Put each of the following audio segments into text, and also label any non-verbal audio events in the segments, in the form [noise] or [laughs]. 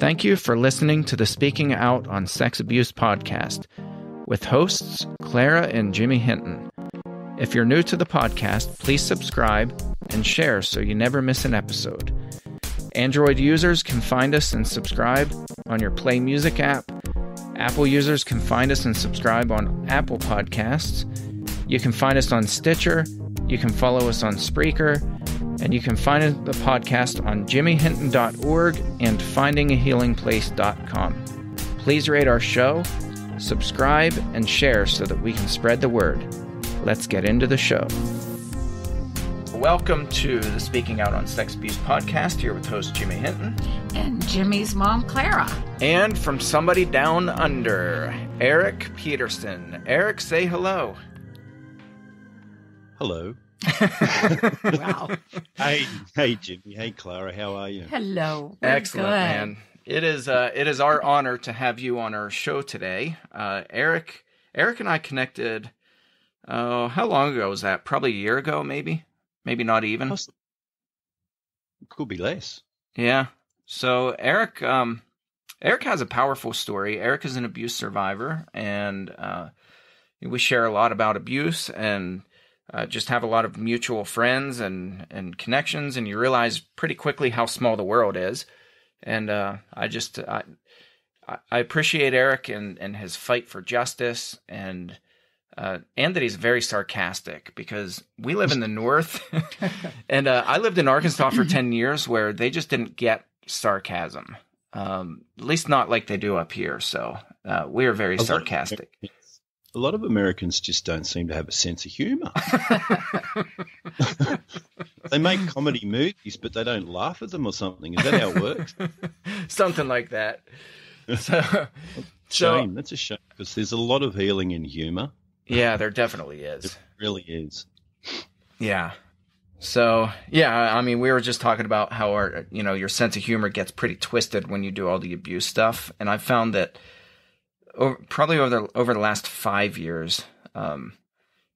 Thank you for listening to the Speaking Out on Sex Abuse podcast with hosts Clara and Jimmy Hinton. If you're new to the podcast, please subscribe and share so you never miss an episode. Android users can find us and subscribe on your Play Music app. Apple users can find us and subscribe on Apple Podcasts. You can find us on Stitcher. You can follow us on Spreaker. And you can find the podcast on jimmyhinton.org and findingahealingplace.com. Please rate our show, subscribe, and share so that we can spread the word. Let's get into the show. Welcome to the Speaking Out on Sex Abuse podcast here with host Jimmy Hinton. And Jimmy's mom, Clara. And from somebody down under, Erik Pedersen. Erik, say hello. Hello. [laughs] Wow. Hey, hey, Jimmy. Hey, Clara. How are you? Hello. We're Excellent, good. man. It is uh, it is our honor to have you on our show today. Uh, Erik Erik and I connected. Oh, how long ago was that? Probably a year ago, maybe. Maybe not even. Could be less. Yeah. So Erik, um, Erik has a powerful story. Erik is an abuse survivor, and uh, we share a lot about abuse and uh, just have a lot of mutual friends and and connections. And you realize pretty quickly how small the world is. And uh, I just I, I appreciate Erik and and his fight for justice and. Uh, and that he's very sarcastic because we live in the north [laughs] and uh, I lived in Arkansas for 10 years where they just didn't get sarcasm. Um, at least not like they do up here. So uh, we are very sarcastic. A lot of Americans just don't seem to have a sense of humour. [laughs] they make comedy movies, but they don't laugh at them or something. Is that how it works? [laughs] Something like that. So, [laughs] so Shame. That's a shame because there's a lot of healing in humour. yeah, there definitely is. It really is. Yeah. So yeah, I mean, we were just talking about how our, you know, your sense of humor gets pretty twisted when you do all the abuse stuff, and I found that over, probably over the over the last five years, um,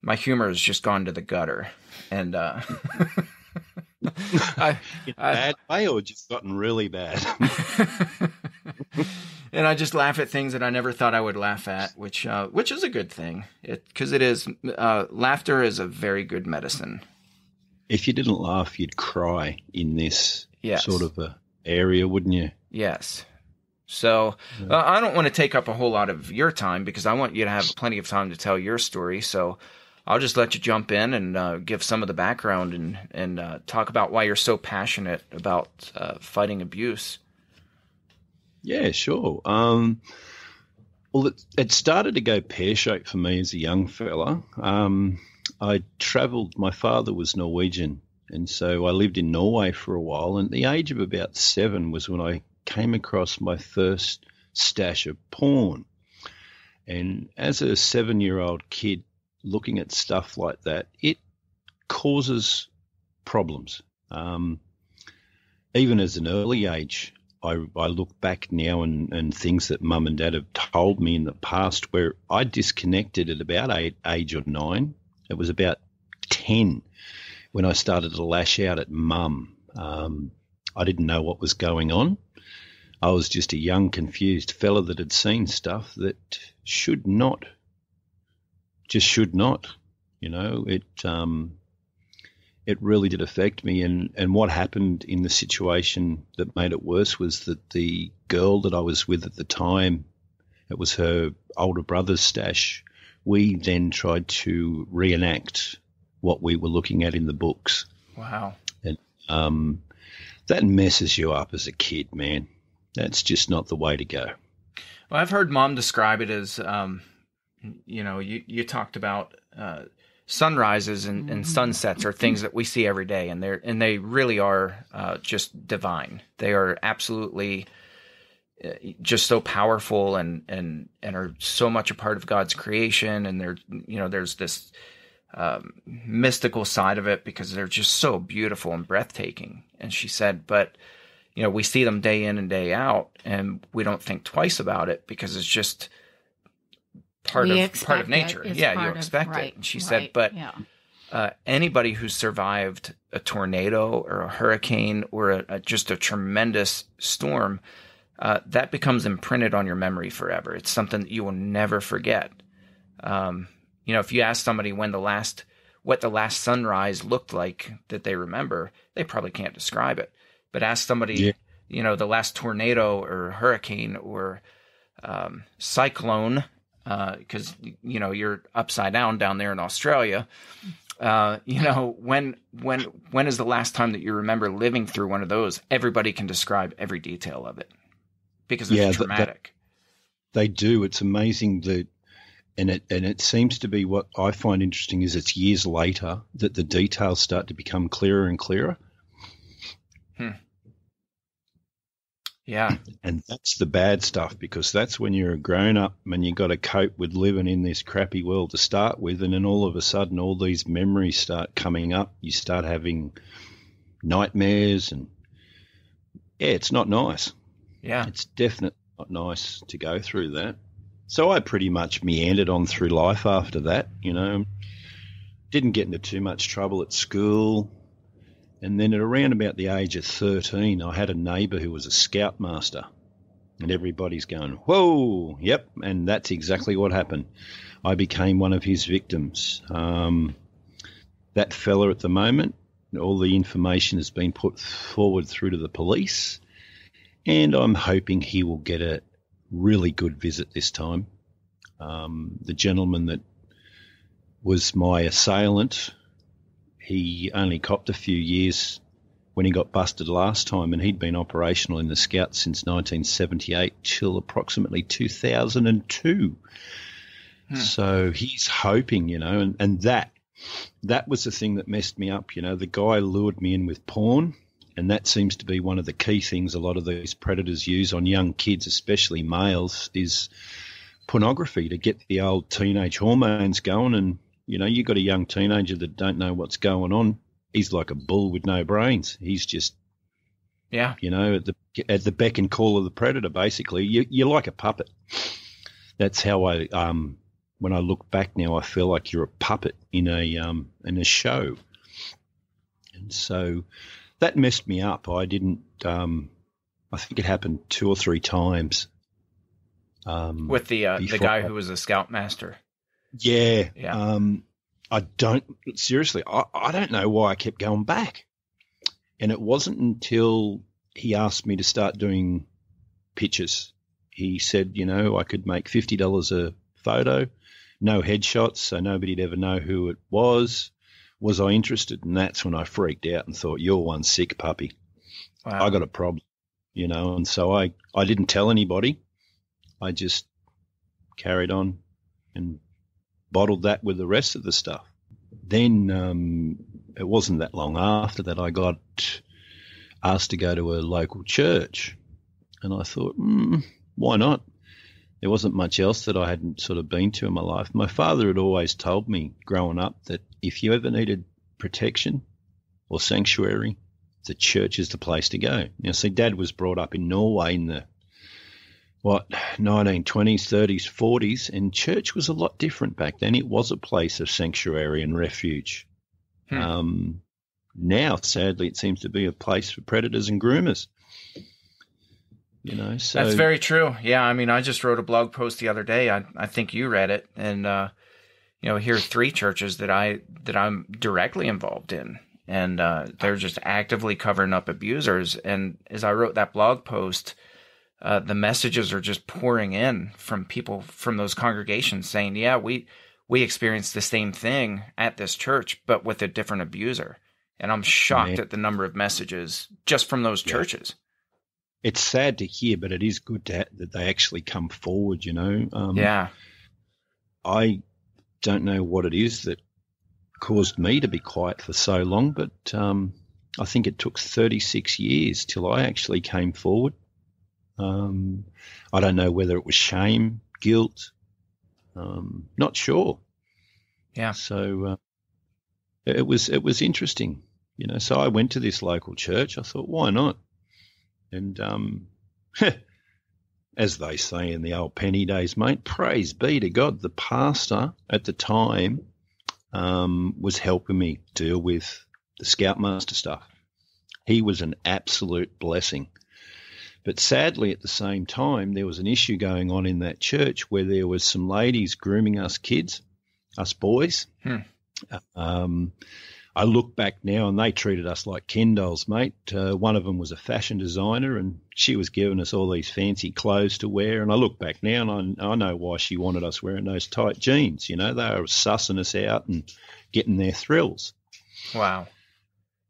my humor has just gone to the gutter, and uh, [laughs] I, In a I- bad way or just gotten really bad? [laughs] and I just laugh at things that I never thought I would laugh at, which uh, which is a good thing, because it is uh, laughter is a very good medicine. if you didn't laugh, you'd cry in this Yes. sort of a area, wouldn't you? Yes. So uh, I don't want to take up a whole lot of your time because I want you to have plenty of time to tell your story. So I'll just let you jump in and uh, give some of the background and and uh, talk about why you're so passionate about uh, fighting abuse. Yeah, sure. Um, well, it, it started to go pear shaped for me as a young fella. Um, I travelled, my father was Norwegian, and so I lived in Norway for a while. And at the age of about seven was when I came across my first stash of porn. And as a seven year old kid looking at stuff like that, it causes problems. Um, even as an early age, I, I look back now and, and things that mum and dad have told me in the past where I disconnected at about eight, age or nine. It was about 10 when I started to lash out at mum. Um, I didn't know what was going on. I was just a young, confused fella that had seen stuff that should not, just should not. You know, it um, it really did affect me. And, and what happened in the situation that made it worse was that the girl that I was with at the time, it was her older brother's stash. We then tried to reenact what we were looking at in the books. Wow. And Um, that messes you up as a kid, man. That's just not the way to go. Well, I've heard mom describe it as, um, you know, you, you talked about uh, sunrises and, and sunsets are things that we see every day, and they're and they really are uh, just divine. They are absolutely uh, just so powerful and and and are so much a part of God's creation. And they're you know there's this um, mystical side of it because they're just so beautiful and breathtaking. And she said, but you know, we see them day in and day out, and we don't think twice about it because it's just part We of part of it. nature. Yeah, you of- expect right, it. And she right, said, but yeah. uh, anybody who survived a tornado or a hurricane or a, a, just a tremendous storm, uh, that becomes imprinted on your memory forever. It's something that you will never forget. Um, you know, if you ask somebody when the last what the last sunrise looked like that they remember, they probably can't describe it. But ask somebody, Yeah. you know, the last tornado or hurricane or um, cyclone, because you know you're upside down down there in Australia. Uh, you know, when when when is the last time that you remember living through one of those? Everybody can describe every detail of it because it's Yeah, that- that- traumatic. They do. It's amazing that, and it and it seems to be what I find interesting is it's years later that the details start to become clearer and clearer, yeah, and that's the bad stuff because that's when you're a grown up and you've got to cope with living in this crappy world to start with, and then all of a sudden all these memories start coming up. You start having nightmares, and yeah, it's not nice. yeah, It's definitely not nice to go through that. So I pretty much meandered on through life after that, you know. Didn't get into too much trouble at school. And then at around about the age of 13, I had a neighbour who was a scoutmaster. And everybody's going, whoa, yep. And that's exactly what happened. I became one of his victims. Um, that fella at the moment, all the information has been put forward through to the police and I'm hoping he will get a really good visit this time. Um, the gentleman that was my assailant, he only copped a few years when he got busted last time, and he'd been operational in the Scouts since 1978 till approximately 2002. Hmm. So he's hoping, you know, and, and that that was the thing that messed me up. You know, the guy lured me in with porn, and that seems to be one of the key things a lot of these predators use on young kids, especially males, is pornography to get the old teenage hormones going. And you know, you got a young teenager that don't know what's going on. He's like a bull with no brains. He's just yeah, you know at the at the beck and call of the predator. Basically, you, you're like a puppet. That's how I um when I look back now, I feel like you're a puppet in a um in a show. And so that messed me up. I didn't. Um, I think it happened two or three times. Um, with the uh, the guy who was a scoutmaster. Yeah. Yeah. Um, I don't seriously. I, I don't know why I kept going back, and it wasn't until he asked me to start doing pictures. He said, you know, I could make fifty dollars a photo, no headshots, so nobody'd ever know who it was. Was I interested? And that's when I freaked out and thought, "You're one sick puppy. Wow. I got a problem," you know. And so I, I didn't tell anybody. I just carried on and bottled that with the rest of the stuff. Then um, it wasn't that long after that I got asked to go to a local church, and I thought, mm, why not? There wasn't much else that I hadn't sort of been to in my life. My father had always told me growing up that if you ever needed protection or sanctuary, the church is the place to go. Now, see, Dad was brought up in Norway in the what 1920s, 30s, 40s, and church was a lot different back then. It was a place of sanctuary and refuge. Hmm. Um, now, sadly, it seems to be a place for predators and groomers. You know, so That's very true. Yeah, I mean, I just wrote a blog post the other day. I I think you read it, and uh, you know, here are three churches that I that I'm directly involved in, and uh, they're just actively covering up abusers. And as I wrote that blog post, uh, the messages are just pouring in from people from those congregations saying, "Yeah, we we experienced the same thing at this church, but with a different abuser." And I'm shocked Man. at the number of messages just from those Yeah. churches. it's sad to hear, but it is good to, that they actually come forward. You know, um, yeah. I don't know what it is that caused me to be quiet for so long, but um, I think it took 36 years till I actually came forward. Um, I don't know whether it was shame, guilt, um, not sure. Yeah. So uh, it was it was interesting, you know. So I went to this local church. I thought, why not? And um, [laughs] as they say in the old penny days, mate, praise be to God. The pastor at the time um, was helping me deal with the Scoutmaster stuff. He was an absolute blessing. But sadly, at the same time, there was an issue going on in that church where there was some ladies grooming us kids, us boys. Hmm. Um, I look back now and they treated us like Ken dolls, mate. Uh, one of them was a fashion designer and she was giving us all these fancy clothes to wear. And I look back now and I, I know why she wanted us wearing those tight jeans. You know, they were sussing us out and getting their thrills. Wow.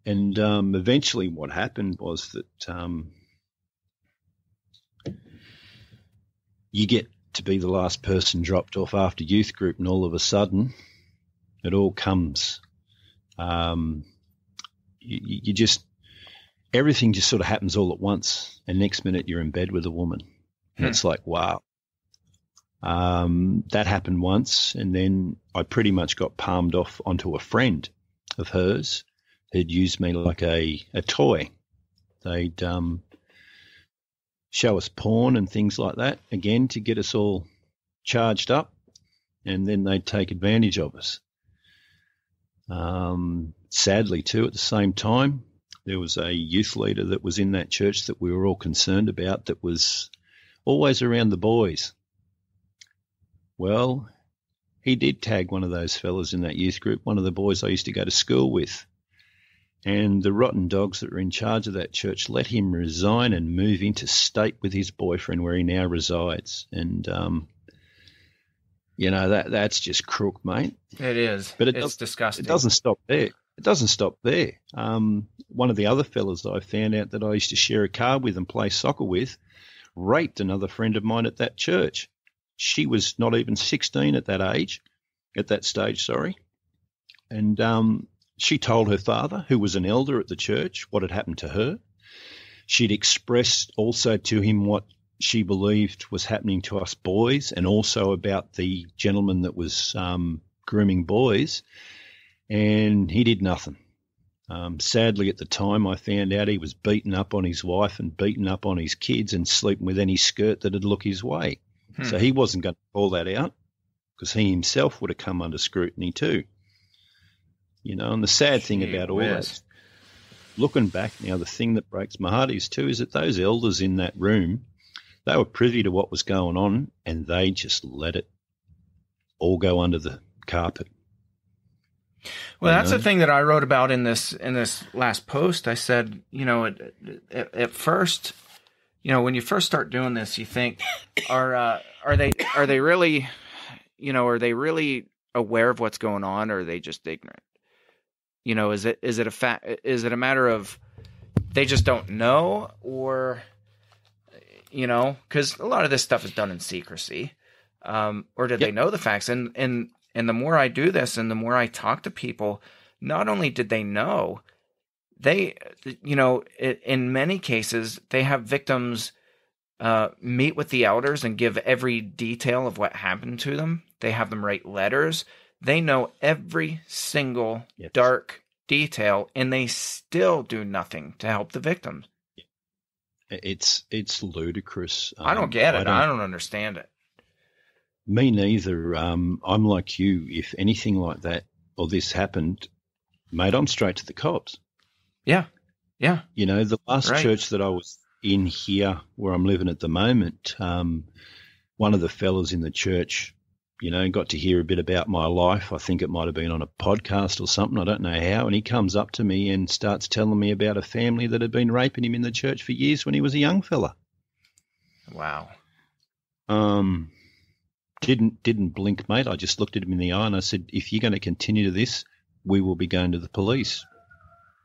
And um, eventually, what happened was that um, you get to be the last person dropped off after youth group, and all of a sudden, it all comes. Um, you, you just everything just sort of happens all at once, and next minute you're in bed with a woman. And Hmm. it's like, wow. Um, that happened once, and then I pretty much got palmed off onto a friend of hers who'd used me like a, a toy. They'd um, show us porn and things like that, again, to get us all charged up, and then they'd take advantage of us. Um, sadly, too, at the same time, there was a youth leader that was in that church that we were all concerned about that was always around the boys. Well, he did tag one of those fellas in that youth group, one of the boys I used to go to school with. And the rotten dogs that were in charge of that church let him resign and move into state with his boyfriend where he now resides. And, um, you know, that that's just crook, mate. It is. But it it's disgusting. It doesn't stop there. It doesn't stop there. Um, one of the other fellas that I found out that I used to share a car with and play soccer with raped another friend of mine at that church. She was not even 16 at that age, at that stage, sorry. And um, she told her father, who was an elder at the church, what had happened to her. She'd expressed also to him what she believed was happening to us boys and also about the gentleman that was um, grooming boys and he did nothing. Um, sadly, at the time, I found out he was beaten up on his wife and beaten up on his kids and sleeping with any skirt that'd look his way. Hmm. So he wasn't going to call that out because he himself would have come under scrutiny too. You know, and the sad thing Gee about all whiz. that, looking back now, the thing that breaks my heart is too is that those elders in that room, they were privy to what was going on and they just let it all go under the carpet. Well, you that's know? the thing that I wrote about in this in this last post. I said, you know, at, at, at first, you know, when you first start doing this, you think, are uh, are they are they really, you know, are they really aware of what's going on, or are they just ignorant? You know, is it is it a fact? Is it a matter of they just don't know, or you know, because a lot of this stuff is done in secrecy, um, or did they know the facts? And and and the more I do this, and the more I talk to people, not only did they know, they, you know, in many cases they have victims uh, meet with the elders and give every detail of what happened to them. They have them write letters. They know every single Yes. dark detail, and they still do nothing to help the victims. It's it's ludicrous. I don't Um, get it. I I don't, don't, understand it. me neither. Um, I'm like you. If anything like that or this happened, mate, I'm straight to the cops. Yeah, yeah, You know, the last Right. church that I was in here, where I'm living at the moment, um, one of the fellas in the church, you know, got to hear a bit about my life. I think it might have been on a podcast or something. I don't know how. And he comes up to me and starts telling me about a family that had been raping him in the church for years when he was a young fella. wow. Um, didn't didn't blink, mate. I just looked at him in the eye and I said, "If you're going to continue to this, we will be going to the police."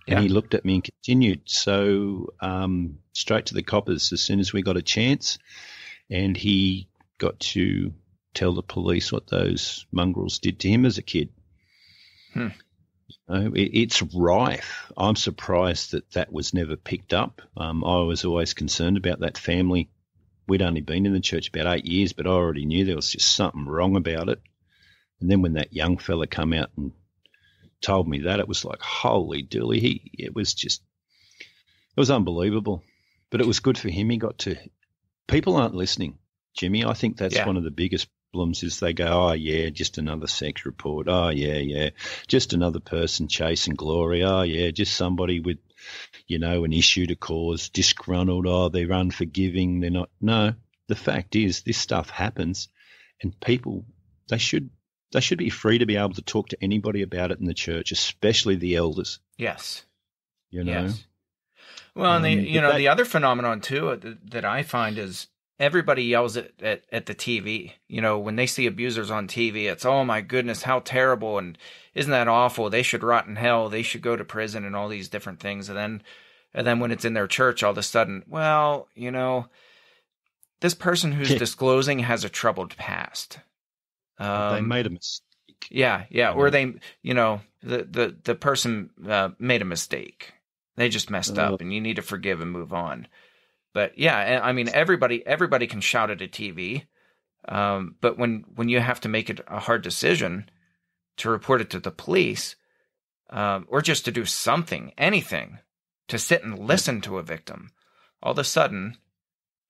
And he looked at me and continued. So um, straight to the coppers as soon as we got a chance, and he got to tell the police what those mongrels did to him as a kid. Hmm. It, it's rife. I'm surprised that that was never picked up. Um, I was always concerned about that family we'd only been in the church about eight years, but I already knew there was just something wrong about it. And then when that young fella come out and told me that, it was like, holy dooly, he it was just it was unbelievable. But it was good for him. He got to people aren't listening, Jimmy. I think that's Yeah. one of the biggest problems is they go, Oh yeah, just another sex report. Oh yeah, yeah. Just another person chasing glory. Oh yeah, just somebody with you know, an issue to cause, disgruntled, oh, they're unforgiving, they're not. No, the fact is, this stuff happens, and people they should they should be free to be able to talk to anybody about it in the church, especially the elders. Yes. You know. Yes. Well, and the Um, you know that- the other phenomenon too uh, that, that I find is everybody yells at, at at the TV. You know, when they see abusers on TV, it's oh my goodness, how terrible and isn't that awful? They should rot in hell. They should go to prison and all these different things. And then and then when it's in their church, all of a sudden, well, you know, this person who's disclosing has a troubled past. Um, they made a mistake. yeah, yeah, or they, you know, the the the person uh, made a mistake. They just messed Uh. up, and you need to forgive and move on. But yeah, I mean, everybody everybody can shout at a TV, um, but when when you have to make it a hard decision to report it to the police, um, or just to do something, anything, to sit and listen to a victim, all of a sudden,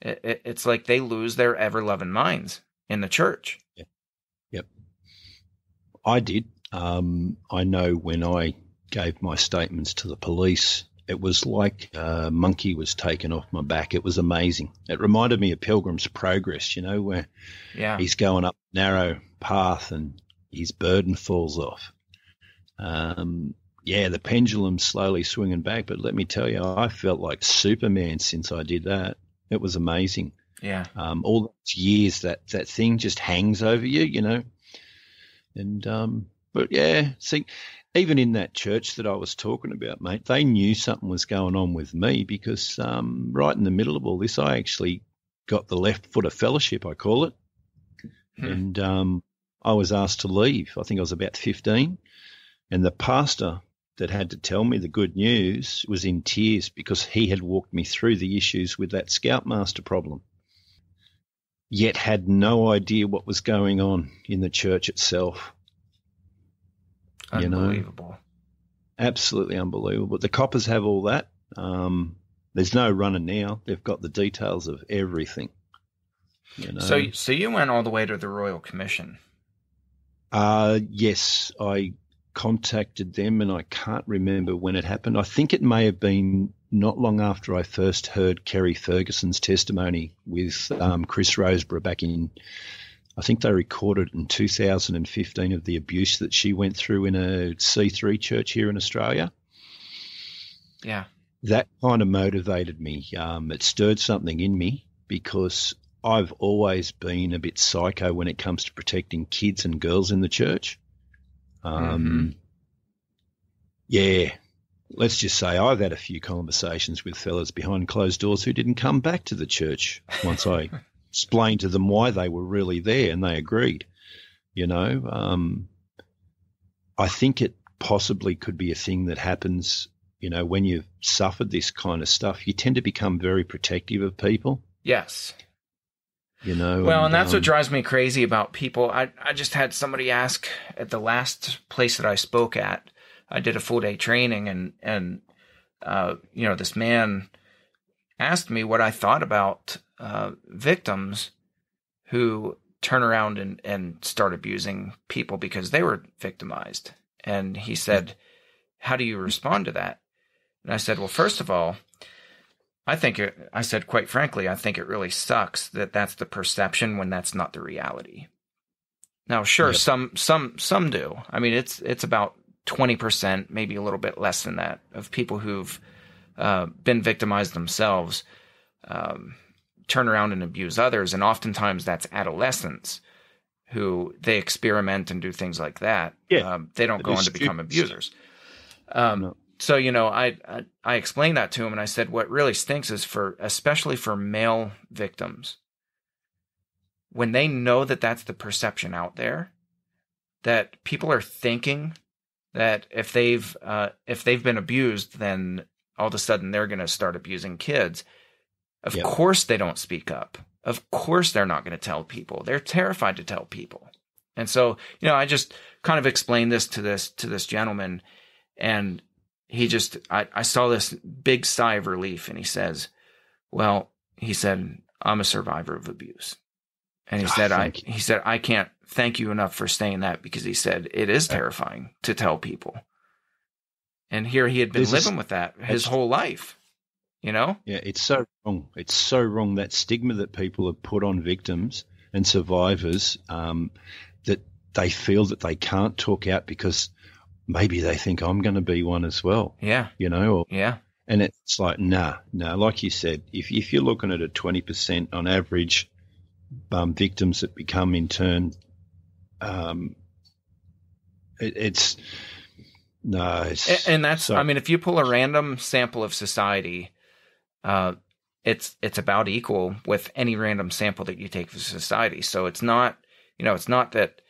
it, it, it's like they lose their ever loving minds in the church. Yep. I did. Um, I know when I gave my statements to the police, it was like a monkey was taken off my back. It was amazing. It reminded me of Pilgrim's Progress, you know, where Yeah, he's going up a narrow path and his burden falls off. Um, yeah, the pendulum's slowly swinging back, but let me tell you, I felt like Superman since I did that. It was amazing. yeah, Um, all those years that that thing just hangs over you, you know. And um, but yeah, see, even in that church that I was talking about, mate, they knew something was going on with me because um, right in the middle of all this, I actually got the left foot of fellowship, I call it, Hmm. and um, I was asked to leave. I think I was about fifteen, and the pastor that had to tell me the good news was in tears because he had walked me through the issues with that scoutmaster problem yet had no idea what was going on in the church itself. You know. unbelievable. Absolutely unbelievable. The coppers have all that. Um, there's no running now. They've got the details of everything. You know. So, so you went all the way to the Royal Commission. Uh, yes, I contacted them and I can't remember when it happened. I think it may have been not long after I first heard Kerry Ferguson's testimony with um, Chris Rosebrough back in, I think they recorded in 2015 of the abuse that she went through in a C3 church here in Australia. Yeah, That kind of motivated me. Um, it stirred something in me because I've always been a bit psycho when it comes to protecting kids and girls in the church. Um, Yeah, let's just say I've had a few conversations with fellas behind closed doors who didn't come back to the church once I [laughs] explained to them why they were really there, and they agreed. You know, um, I think it possibly could be a thing that happens. You know, when you've suffered this kind of stuff, you tend to become very protective of people. yes. You know, Well, and that's what um, drives me crazy about people. I I just had somebody ask at the last place that I spoke at. I did a full day training, and and uh, you know this man asked me what I thought about uh, victims who turn around and and start abusing people because they were victimized. And he said, "How do you respond to that?" And I said, "Well, first of all." I think it, I said, quite frankly, I think it really sucks that that's the perception when that's not the reality. Now, sure, Yep. some, some, some do. I mean, it's, it's about 20%, maybe a little bit less than that of people who've, uh, been victimized themselves, um, turn around and abuse others. And oftentimes that's adolescents who they experiment and do things like that. Yeah. Um, they don't go on to become abusers. Um, No. so you know I, I i explained that to him and i said what really stinks is for especially for male victims when they know that that's the perception out there that people are thinking that if they've uh, if they've been abused then all of a sudden they're going to start abusing kids of Yep. course they don't speak up of course they're not going to tell people they're terrified to tell people and so you know i just kind of explained this to this to this gentleman and he just I, I saw this big sigh of relief and he says well he said i'm a survivor of abuse and he Ah, said i you. he said i can't thank you enough for saying that because he said it is terrifying to tell people And here he had been There's a s- living with that his whole life. You know? Yeah, it's so wrong. It's so wrong that stigma that people have put on victims and survivors um, that they feel that they can't talk out because maybe they think I'm going to be one as well, Yeah. you know. Or, Yeah. and it's like, nah, nah. Like you said, if if you're looking at a 20% on average um, victims that become in turn, um, it, it's no, it's A- And that's so- I mean, if you pull a random sample of society, uh, it's it's about equal with any random sample that you take of society. So it's not you know it's not that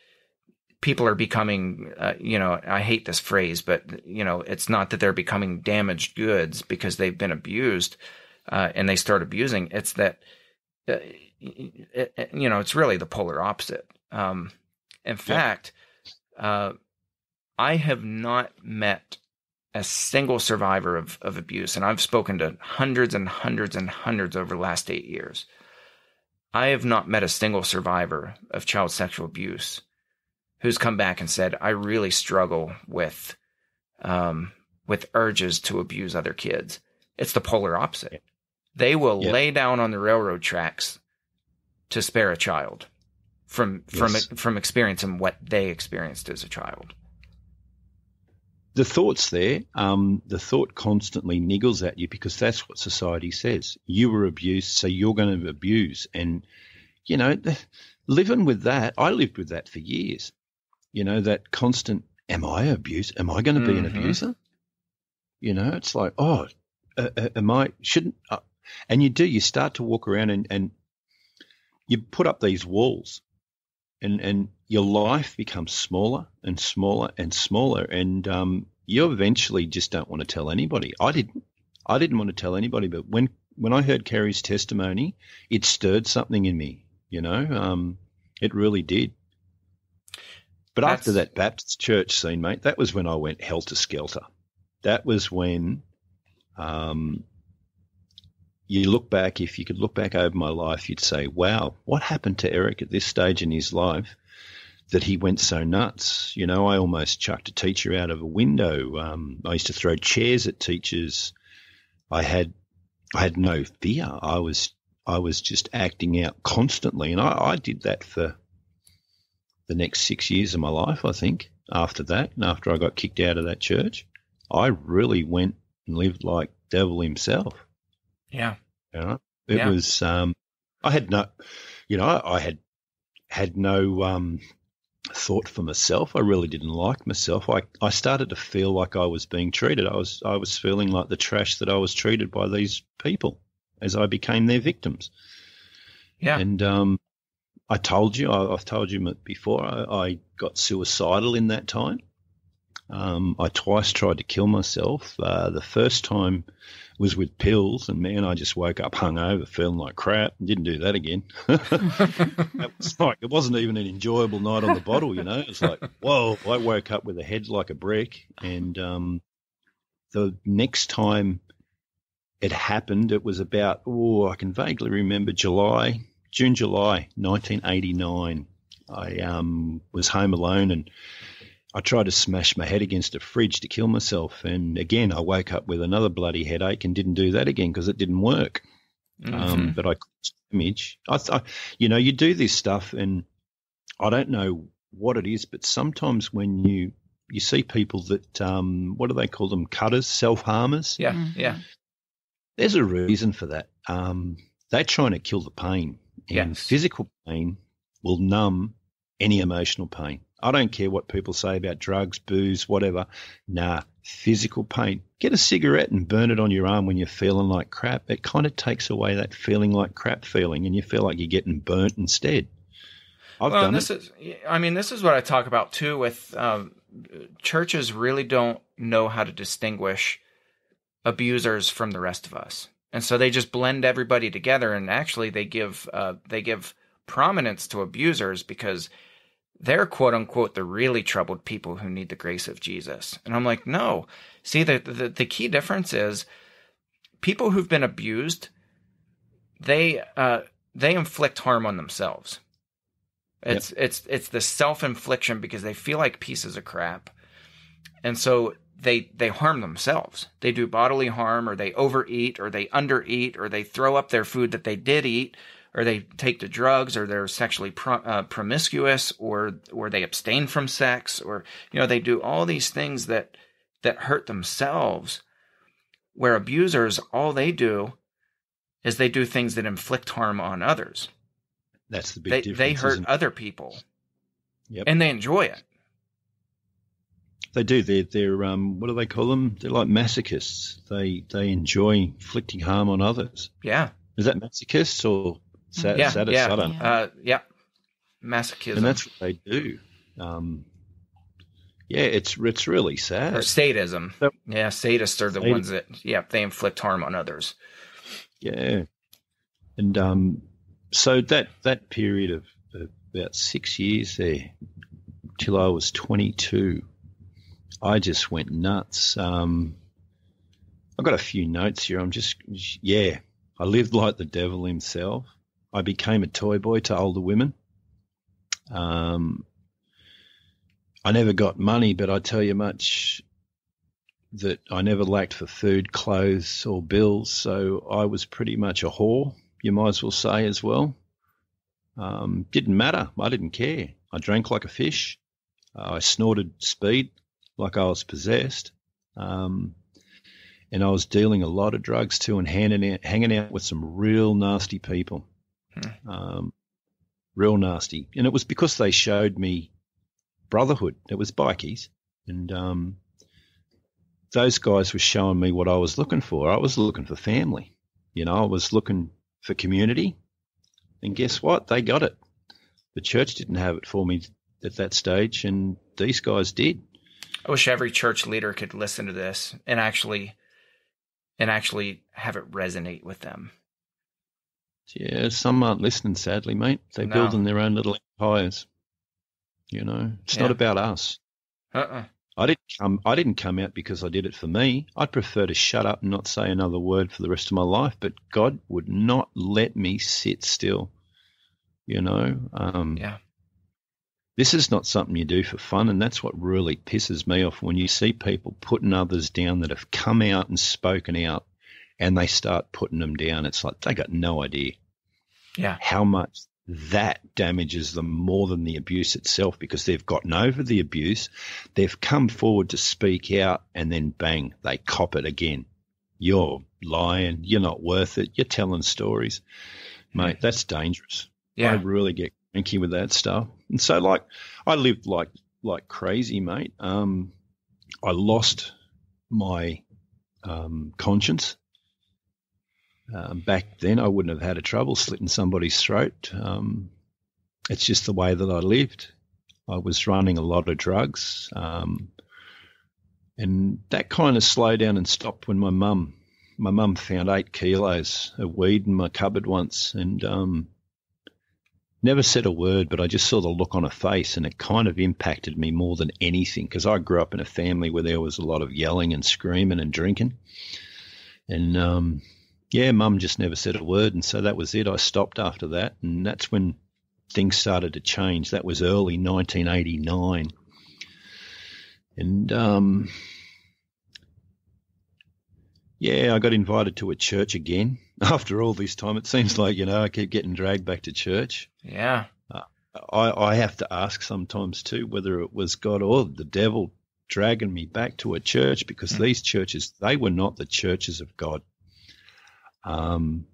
people are becoming uh, you know I hate this phrase, but you know it's not that they're becoming damaged goods because they've been abused uh, and they start abusing. It's that uh, it, it- you know it's really the polar opposite. Um, in fact, uh, I have not met a single survivor of, of abuse, and I've spoken to hundreds and hundreds and hundreds over the last eight years. I have not met a single survivor of child sexual abuse who's come back and said, "I really struggle with, um, with urges to abuse other kids." It's the polar opposite. They will Yeah. lay down on the railroad tracks to spare a child from from Yes. from experiencing what they experienced as a child. The thoughts there, um, the thought constantly niggles at you because that's what society says. You were abused, so you're going to abuse. And, you know, living with that, I lived with that for years. You know, that constant, am I abused? Am I going to be an Mhm. abuser? You know, it's like, oh, uh, uh, am I, shouldn't, uh, and you do, you start to walk around and, and you put up these walls and and your life becomes smaller and smaller and smaller, and um, you eventually just don't want to tell anybody. I didn't. I didn't want to tell anybody, but when when I heard Kerry's testimony, it stirred something in me. You know, um, it really did. But after that Baptist church scene, mate, that was when I went helter skelter. That was when um, you look back, if you could look back over my life, you'd say, wow, what happened to Erik at this stage in his life that he went so nuts? You know, I almost chucked a teacher out of a window. Um, I used to throw chairs at teachers. I had, I had no fear. I was, I was just acting out constantly. And I, I did that for the next six years of my life, I think, after that. And after I got kicked out of that church, I really went and lived like devil himself. Yeah. You know, it Yeah. was. Um, I had no, you know, I had had no um, thought for myself. I really didn't like myself. I I started to feel like I was being treated. I was I was feeling like the trash that I was treated by these people as I became their victims. Yeah. And um, I told you, I, I've told you before, I, I got suicidal in that time. Um, I twice tried to kill myself. Uh, the first time was with pills, and man, I just woke up hungover, feeling like crap, and didn't do that again. [laughs] it was like it wasn't even an enjoyable night on the bottle, you know. It's like, [laughs] whoa! I woke up with a head like a brick, and um, the next time it happened, it was about oh, I can vaguely remember July, June, July, 1989. I um, was home alone and I tried to smash my head against a fridge to kill myself. And again, I woke up with another bloody headache and didn't do that again because it didn't work. Mhm. Um, but I image. I, th- you know, you do this stuff, and I don't know what it is, but sometimes when you you see people that um, what do they call them? Cutters, self harmers. yeah. Mhm. Yeah. There's a reason for that. Um, they're trying to kill the pain, and Yes. physical pain will numb any emotional pain. I don't care what people say about drugs, booze, whatever. Nah, physical pain. Get a cigarette and burn it on your arm when you're feeling like crap. It kind of takes away that feeling like crap feeling, and you feel like you're getting burnt instead. I've well, done this it. is, I mean, this is what I talk about too. With um, churches, really don't know how to distinguish abusers from the rest of us, and so they just blend everybody together. And actually, they give uh, they give prominence to abusers because they're quote unquote the really troubled people who need the grace of Jesus. And I'm like, no. See, the the, the key difference is people who've been abused, they uh, they inflict harm on themselves. It's it's it's the self infliction because they feel like pieces of crap, and so they they harm themselves. They do bodily harm, or they overeat, or they undereat, or they throw up their food that they did eat, or they take to drugs, or they're sexually pro, uh, promiscuous, or or they abstain from sex, or you know they do all these things that that hurt themselves. Where abusers, all they do is they do things that inflict harm on others. That's the big They difference. they hurt other people, Yep. and they enjoy it. They do. They're they're um what do they call them? They're like masochists. They they enjoy inflicting harm on others. Yeah, Is that masochists or sad, Yeah, sadists? yeah. I. Yeah. uh, yeah, masochism. And that's what they do. Um, yeah, it's it's really sad. or sadism. Yep. Yeah, sadists are the Sadist. ones that yeah they inflict harm on others. Yeah, and um, so that that period of, of about six years there, till I was twenty two, I just went nuts. Um, I've got a few notes here. I'm just yeah, I lived like the devil himself. I became a toy boy to older women. Um, I never got money, but I tell you much that I never lacked for food, clothes, or bills. So I was pretty much a whore, you might as well say as well. Um, didn't matter. I didn't care. I drank like a fish. Uh, I snorted speed like I was possessed. Um, and I was dealing a lot of drugs too and hanging out, hanging out with some real nasty people. Um, real nasty. And it was because they showed me brotherhood. It was bikies. And um, those guys were showing me what I was looking for. I was looking for family. You know, I was looking for community. And guess what? They got it. The church didn't have it for me at that stage, and these guys did. I wish every church leader could listen to this and actually and actually have it resonate with them. Yeah, some aren't listening, sadly, mate. They're No. building their own little empires. You know, it's not about us. Uh-uh. I didn't come. I didn't come out because I did it for me. I'd prefer to shut up and not say another word for the rest of my life. But God would not let me sit still. You know. Um, Yeah. This is not something you do for fun, and that's what really pisses me off when you see people putting others down that have come out and spoken out, and they start putting them down. It's like they got no idea Yeah. how much that damages them more than the abuse itself because they've gotten over the abuse, they've come forward to speak out, and then bang, they cop it again. You're lying, you're not worth it, you're telling stories. Mate, that's dangerous. I Yeah. really get cranky with that stuff. And so like I lived like like crazy, mate. Um I lost my um conscience. Um, back then, I wouldn't have had a trouble slitting somebody's throat. Um, it's just the way that I lived. I was running a lot of drugs, um, and that kind of slowed down and stopped when my mum, my mum found eight kilos of weed in my cupboard once, and um, never said a word, but I just saw the look on her face, and it kind of impacted me more than anything because I grew up in a family where there was a lot of yelling and screaming and drinking, and um, yeah, mum just never said a word. And so that was it. I stopped after that. And that's when things started to change. That was early 1989. And, um, yeah, I got invited to a church again [laughs] after all this time. It seems like, you know, I keep getting dragged back to church. Yeah. I, I have to ask sometimes too whether it was God or the devil dragging me back to a church because Hmm. these churches, they were not the churches of God. Um,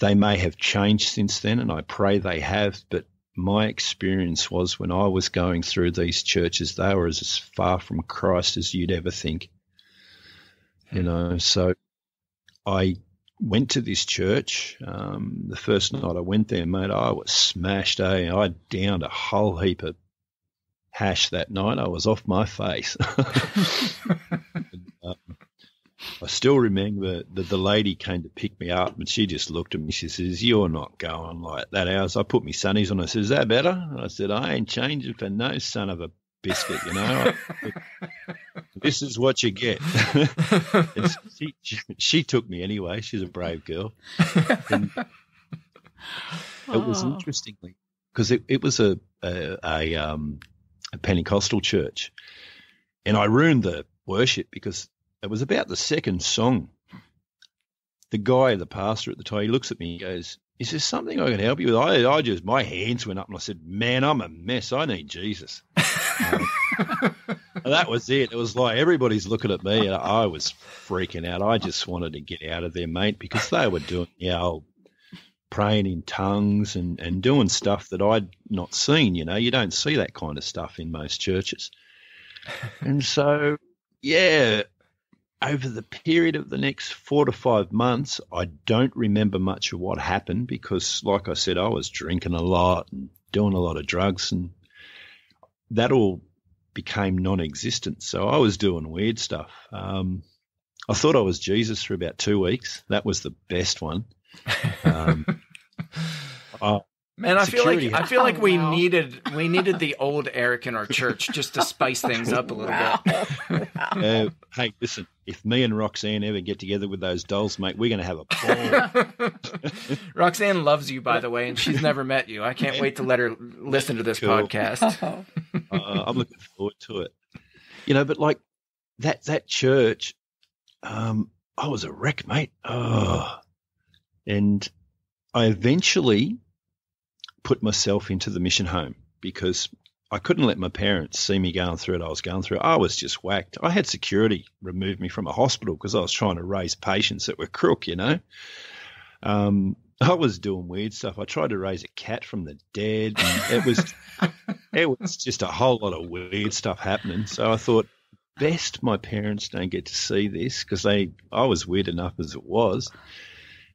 they may have changed since then, and I pray they have, but my experience was when I was going through these churches, they were as far from Christ as you'd ever think. You know, so I went to this church. Um, the first night I went there, mate, I was smashed. Eh? I downed a whole heap of hash that night. I was off my face. [laughs] [laughs] [laughs] I still remember that the lady came to pick me up and she just looked at me. She says, You're not going like that hours. I put my sunnies on. I said, Is that better? And I said, I ain't changing for no son of a biscuit, you know. this is what you get. [laughs] She, she, she took me anyway. She's a brave girl. And it was Oh. interestingly because it, it was a a, a, um, a Pentecostal church, and I ruined the worship because it was about the second song. The guy, the pastor at the time, he looks at me and goes, Is there something I can help you with? I, I just, my hands went up and I said, Man, I'm a mess. I need Jesus. [laughs] Um, that was it. It was like everybody's looking at me and I was freaking out. I just wanted to get out of there, mate, because they were doing the old praying in tongues and, and doing stuff that I'd not seen. You know, you don't see that kind of stuff in most churches. and so, yeah, over the period of the next four to five months, I don't remember much of what happened because, like I said, I was drinking a lot and doing a lot of drugs, and that all became non existent. So I was doing weird stuff. Um, I thought I was Jesus for about two weeks. That was the best one. [laughs] Um, uh, Man, I feel like I feel like we Oh, wow. needed we needed the old Erik in our church just to spice things up a little bit. [laughs] uh, hey, listen, if me and Roxanne ever get together with those dolls, mate, we're going to have a ball. [laughs] Roxanne loves you, by the way, and she's never met you. I can't wait to let her listen to this Cool. podcast. Oh, uh, I'm looking forward to it. You know, but like that that church, um, I was a wreck, mate. Oh, and I eventually put myself into the mission home because I couldn't let my parents see me going through it. I was going through. I was just whacked. I had security remove me from a hospital because I was trying to raise patients that were crook, you know. Um, I was doing weird stuff. I tried to raise a cat from the dead. And it was [laughs] it was just a whole lot of weird stuff happening. So I thought, best my parents don't get to see this because they I was weird enough as it was.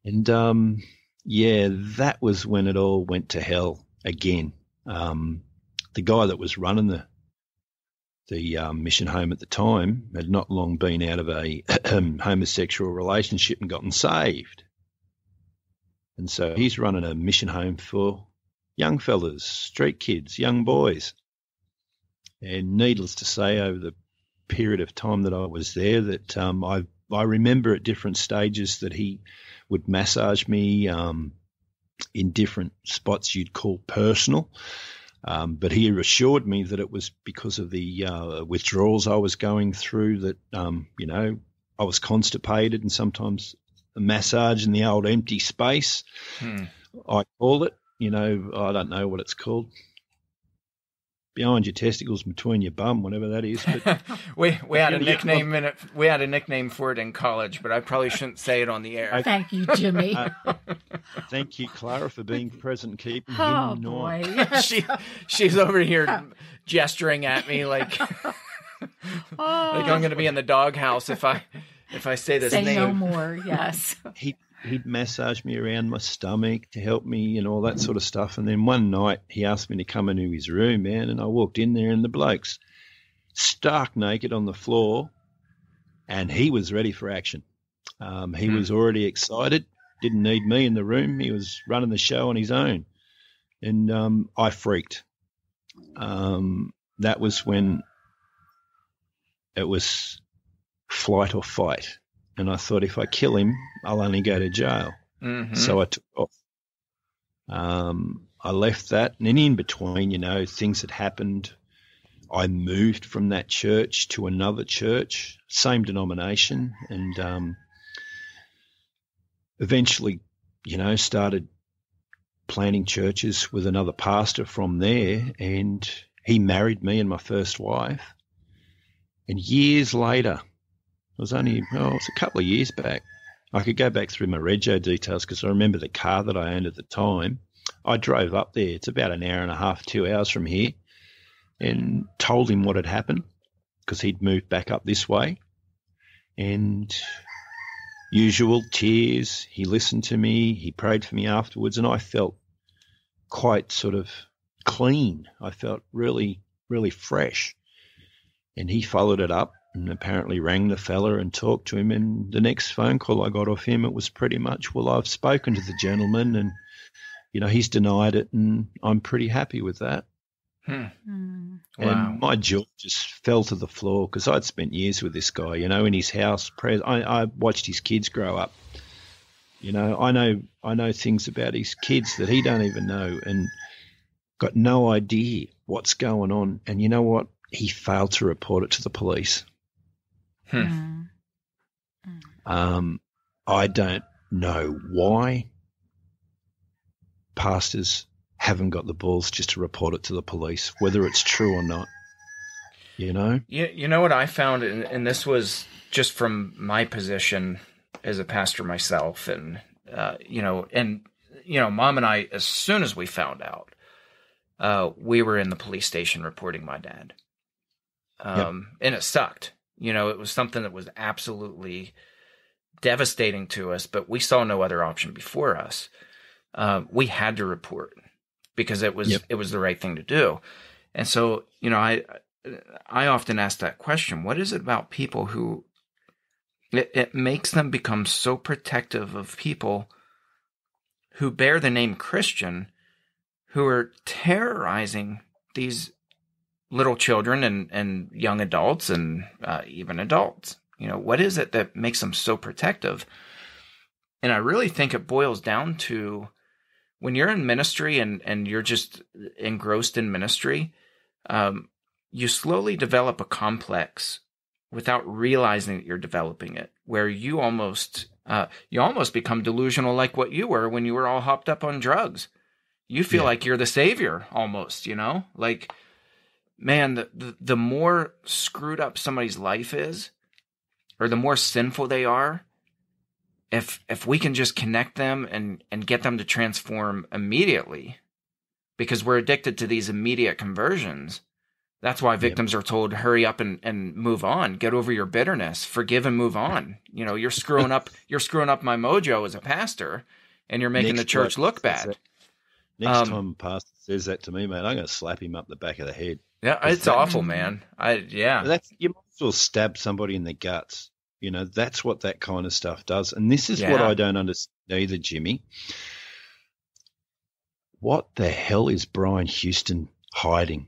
And um, yeah, that was when it all went to hell again. Um, the guy that was running the the um, mission home at the time had not long been out of a [clears throat] homosexual relationship and gotten saved. And so he's running a mission home for young fellas, street kids, young boys. And needless to say, over the period of time that I was there, that um, I I remember at different stages that he would massage me um, in different spots you'd call personal. Um, but he assured me that it was because of the uh, withdrawals I was going through that, um, you know, I was constipated and sometimes a massage in the old empty space, Hmm. I call it. You know, I don't know what it's called. Behind your testicles, between your bum, whatever that is. But [laughs] We we had a Yeah, yeah. nickname in it. We had a nickname for it in college, but I probably shouldn't say it on the air. Thank you, [laughs] Jimmy. Uh, thank you, Clara, for being present and keeping oh him boy. [laughs] she she's over here gesturing at me like like I'm going to be in the doghouse if I if I say this Say name. no more. Yes. he he'd massage me around my stomach to help me and all that sort of stuff. And then one night he asked me to come into his room, man, and I walked in there and the bloke's stark naked on the floor, and he was ready for action. Um, he Hmm. was already excited, didn't need me in the room. He was running the show on his own, and um, I freaked. Um, that was when it was flight or fight. And I thought if I kill him, I'll only go to jail. Mhm. So I took off. Um, I left that, and then in between, you know, things had happened. I moved from that church to another church, same denomination, and um, eventually, you know, started planting churches with another pastor from there, and he married me and my first wife. And years later, it was only, oh, it's a couple of years back. I could go back through my rego details because I remember the car that I owned at the time. I drove up there. It's about an hour and a half, two hours from here, and told him what had happened because he'd moved back up this way. And usual tears. He listened to me. He prayed for me afterwards, and I felt quite sort of clean. I felt really, really fresh. And he followed it up and apparently rang the fella and talked to him. And the next phone call I got off him, it was pretty much, well, I've spoken to the gentleman and, you know, he's denied it and I'm pretty happy with that. Hmm. Mm. Wow. And my jaw just fell to the floor because I'd spent years with this guy, you know, in his house. Pre- I, I watched his kids grow up. You know, I know I know things about his kids that he don't even know, and got no idea what's going on. And you know what? He failed to report it to the police. Hmm. Mm. Um, I don't know why pastors haven't got the balls just to report it to the police, whether it's true or not. You know? You, you know what I found, and, and this was just from my position as a pastor myself, and uh, you know, and you know, mom and I, as soon as we found out, uh, we were in the police station reporting my dad, um, and it sucked. You know, it was something that was absolutely devastating to us, but we saw no other option before us. Uh, we had to report because it was Yep. it was the right thing to do, and so you know, I I often ask that question: What is it about people who it, it makes them become so protective of people who bear the name Christian, who are terrorizing these little children and, and young adults and uh, even adults? You know, what is it that makes them so protective? And I really think it boils down to when you're in ministry and, and you're just engrossed in ministry, um, you slowly develop a complex without realizing that you're developing it, where you almost uh, you almost become delusional like what you were when you were all hopped up on drugs. You feel Yeah. like you're the savior almost, you know? Like man, the, the the more screwed up somebody's life is, or the more sinful they are, if if we can just connect them and and get them to transform immediately, because we're addicted to these immediate conversions. That's why victims are told hurry up and, and move on, get over your bitterness, forgive and move on. You know, you're screwing up [laughs] you're screwing up my mojo as a pastor and you're making the church look bad. Next Um, time a pastor says that to me, mate, I'm going to slap him up the back of the head. Yeah, it's that- awful, man. I yeah. That's you might as well stab somebody in the guts. You know, that's what that kind of stuff does. And this is what I don't understand either, Jimmy. What the hell is Brian Houston hiding?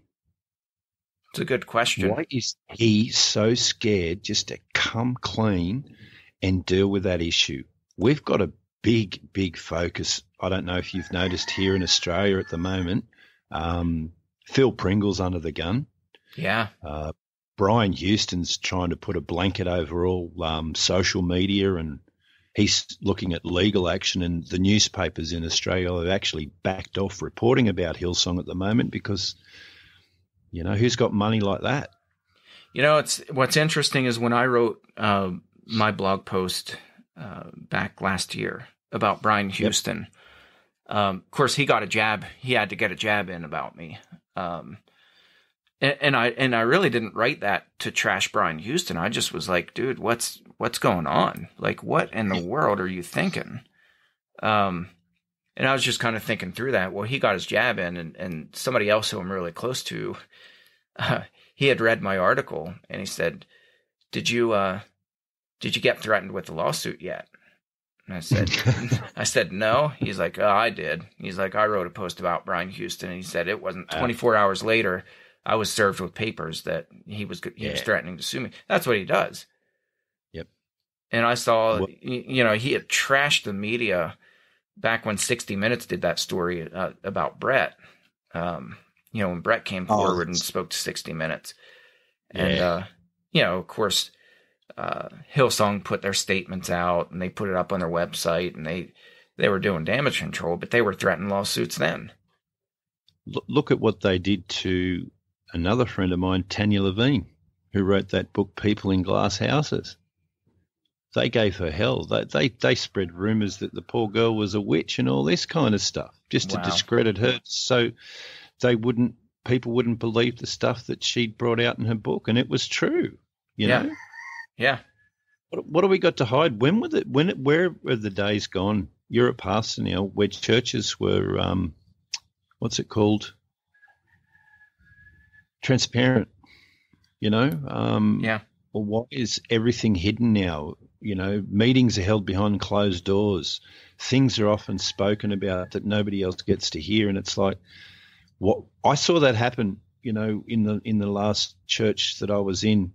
It's a good question. Why is he so scared just to come clean and deal with that issue? We've got a big, big focus. I don't know if you've noticed here in Australia at the moment. Um, Phil Pringle's under the gun. Yeah. Uh, Brian Houston's trying to put a blanket over all um, social media and he's looking at legal action. And the newspapers in Australia have actually backed off reporting about Hillsong at the moment because, you know, who's got money like that? You know, it's what's interesting is when I wrote uh, my blog post uh, back last year about Brian Houston. Um, of course, he got a jab. He had to get a jab in about me. Um, and, and I and I really didn't write that to trash Brian Houston. I just was like, dude, what's what's going on? Like, what in the world are you thinking? Um, and I was just kind of thinking through that. Well, he got his jab in, and, and somebody else who I'm really close to, uh, [laughs] he had read my article, and he said, "Did you uh, did you get threatened with a lawsuit yet?" And I said, [laughs] I said no. He's like, oh, I did. He's like, I wrote a post about Brian Houston, and he said it wasn't Ah. 24 hours later. I was served with papers that he was he was threatening to sue me. That's what he does. Yep. And I saw, you know, he had trashed the media back when 60 Minutes did that story uh, about Brett. Um, you know, when Brett came Oh, forward and spoke to 60 Minutes, and Yeah. uh, you know, of course, uh, Hillsong put their statements out and they put it up on their website, and they they were doing damage control, but they were threatening lawsuits then. Look- at what they did to another friend of mine, Tanya Levin, who wrote that book, People in Glass Houses. They gave her hell. They, they, they spread rumors that the poor girl was a witch and all this kind of stuff just Wow. to discredit her so they wouldn't, people wouldn't believe the stuff that she'd brought out in her book. And it was true, you Yeah. know? Yeah, What, what have we got to hide? When were the, when, where are the days gone? You're a now where churches were, um, what's it called? Transparent, you know? Um, yeah, Well, why is everything hidden now? You know, meetings are held behind closed doors. Things are often spoken about that nobody else gets to hear, and it's like, what I saw that happen. You know, in the in the last church that I was in,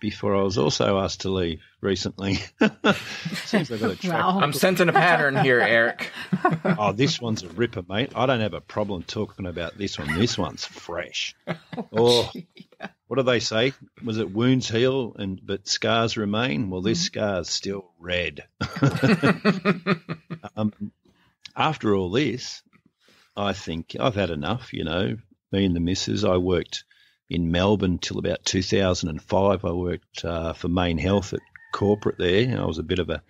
before I was also asked to leave recently. [laughs] Seems like I've got a [laughs] track. Wow. I'm sensing a pattern here, Erik. [laughs] Oh, this one's a ripper, mate. I don't have a problem talking about this one. This one's fresh. Oh, what do they say? Was it wounds heal and but scars remain? Well, this scar's still red. um, after all this, I think I've had enough. You know, me and the missus. I worked in Melbourne till about 2005. I worked uh, for Main Health at corporate there. I was a bit of a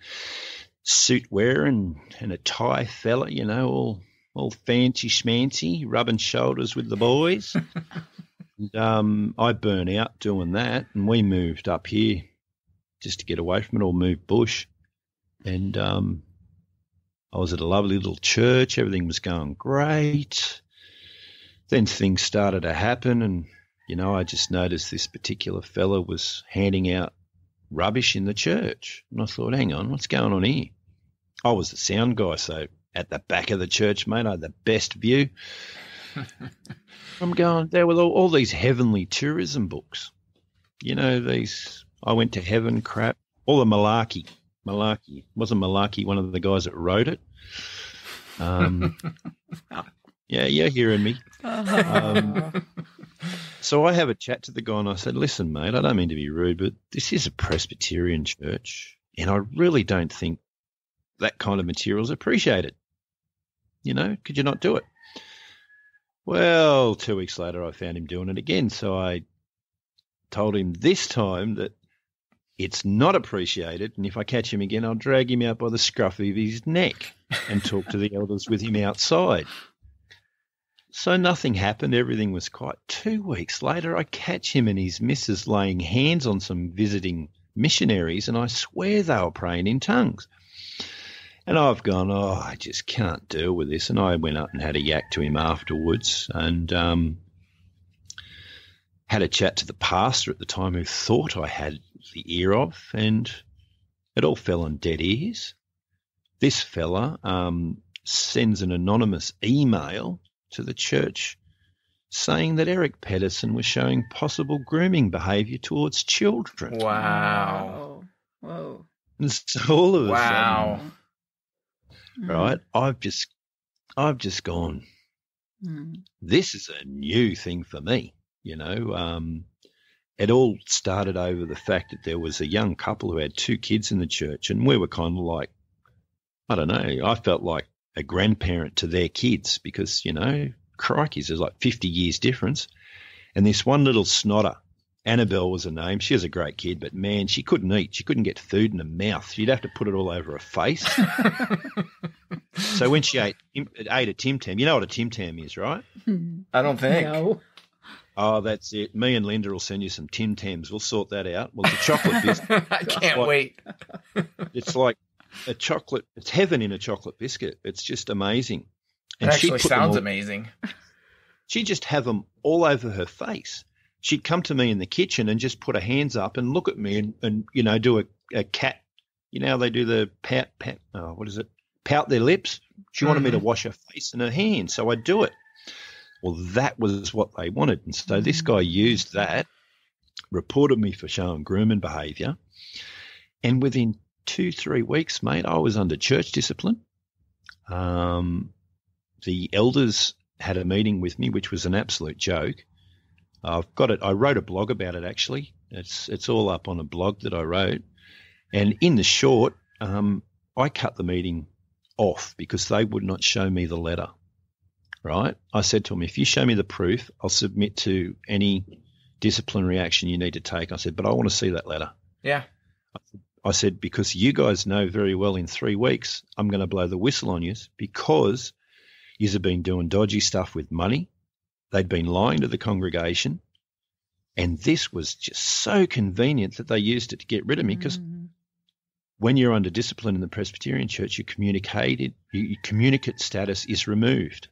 suit wearing and a tie fella, you know, all all fancy schmancy, rubbing shoulders with the boys. [laughs] and, um, I burn out doing that, and we moved up here just to get away from it, or moved bush. And um, I was at a lovely little church. Everything was going great. Then things started to happen, and you know, I just noticed this particular fella was handing out rubbish in the church. And I thought, hang on, what's going on here? I was the sound guy, so at the back of the church, mate, I had the best view. [laughs] I'm going, there were all, all these heavenly tourism books. You know, these, I went to heaven crap, all the malarkey. Malarkey. Wasn't Malarkey one of the guys that wrote it? Um, [laughs] yeah, you're hearing me. [laughs] Um, so I have a chat to the guy and I said, listen, mate, I don't mean to be rude, but this is a Presbyterian church and I really don't think that kind of material is appreciated. You know, could you not do it? Well, two weeks later, I found him doing it again. So I told him this time that it's not appreciated. And if I catch him again, I'll drag him out by the scruff of his neck and talk to the elders with him outside. So nothing happened. Everything was quiet. Two weeks later, I catch him and his missus laying hands on some visiting missionaries, and I swear they were praying in tongues. And I've gone, oh, I just can't deal with this. And I went up and had a yak to him afterwards and um, had a chat to the pastor at the time who thought I had the ear of, and it all fell on dead ears. This fella um, sends an anonymous email to the church saying that Erik Pedersen was showing possible grooming behaviour towards children. Wow. Whoa. And so [laughs] all of a Wow. sudden, Mm. right, I've just, I've just gone. Mm. This is a new thing for me. You know, um, it all started over the fact that there was a young couple who had two kids in the church, and we were kind of like, I don't know, I felt like a grandparent to their kids because, you know, crikey, there's like 50 years difference. And this one little snotter, Annabelle was her name. She was a great kid, but man, she couldn't eat. She couldn't get food in her mouth. She'd have to put it all over her face. [laughs] so when she ate, ate a Tim Tam, you know what a Tim Tam is, right? Hmm. I don't think. No. Oh, that's it. Me and Linda will send you some Tim Tams. We'll sort that out. Well, it's a chocolate biscuit. [laughs] I can't What? wait. It's like a chocolate. It's heaven in a chocolate biscuit. It's just amazing. It she'd actually sounds all- amazing. She'd just have them all over her face. She'd come to me in the kitchen and just put her hands up and look at me and, and you know, do a, a cat. You know how they do the pat, pat, oh, what is it? Pout their lips. She wanted me to mm-hmm. wash her face and her hands. So I'd do it. Well, that was what they wanted. And so this guy used that, reported me for showing grooming behaviour. And within two, three weeks, mate, I was under church discipline. Um, the elders had a meeting with me, which was an absolute joke. I've got it. I wrote a blog about it actually. It's it's all up on a blog that I wrote. And in the short, um, I cut the meeting off because they would not show me the letter. Right? I said to them, if you show me the proof, I'll submit to any disciplinary action you need to take. I said, but I want to see that letter. Yeah. I said, because you guys know very well in three weeks, I'm going to blow the whistle on you because you have been doing dodgy stuff with money. They'd been lying to the congregation. And this was just so convenient that they used it to get rid of me because Mm. when you're under discipline in the Presbyterian Church, your communicated, your your communicate status is removed.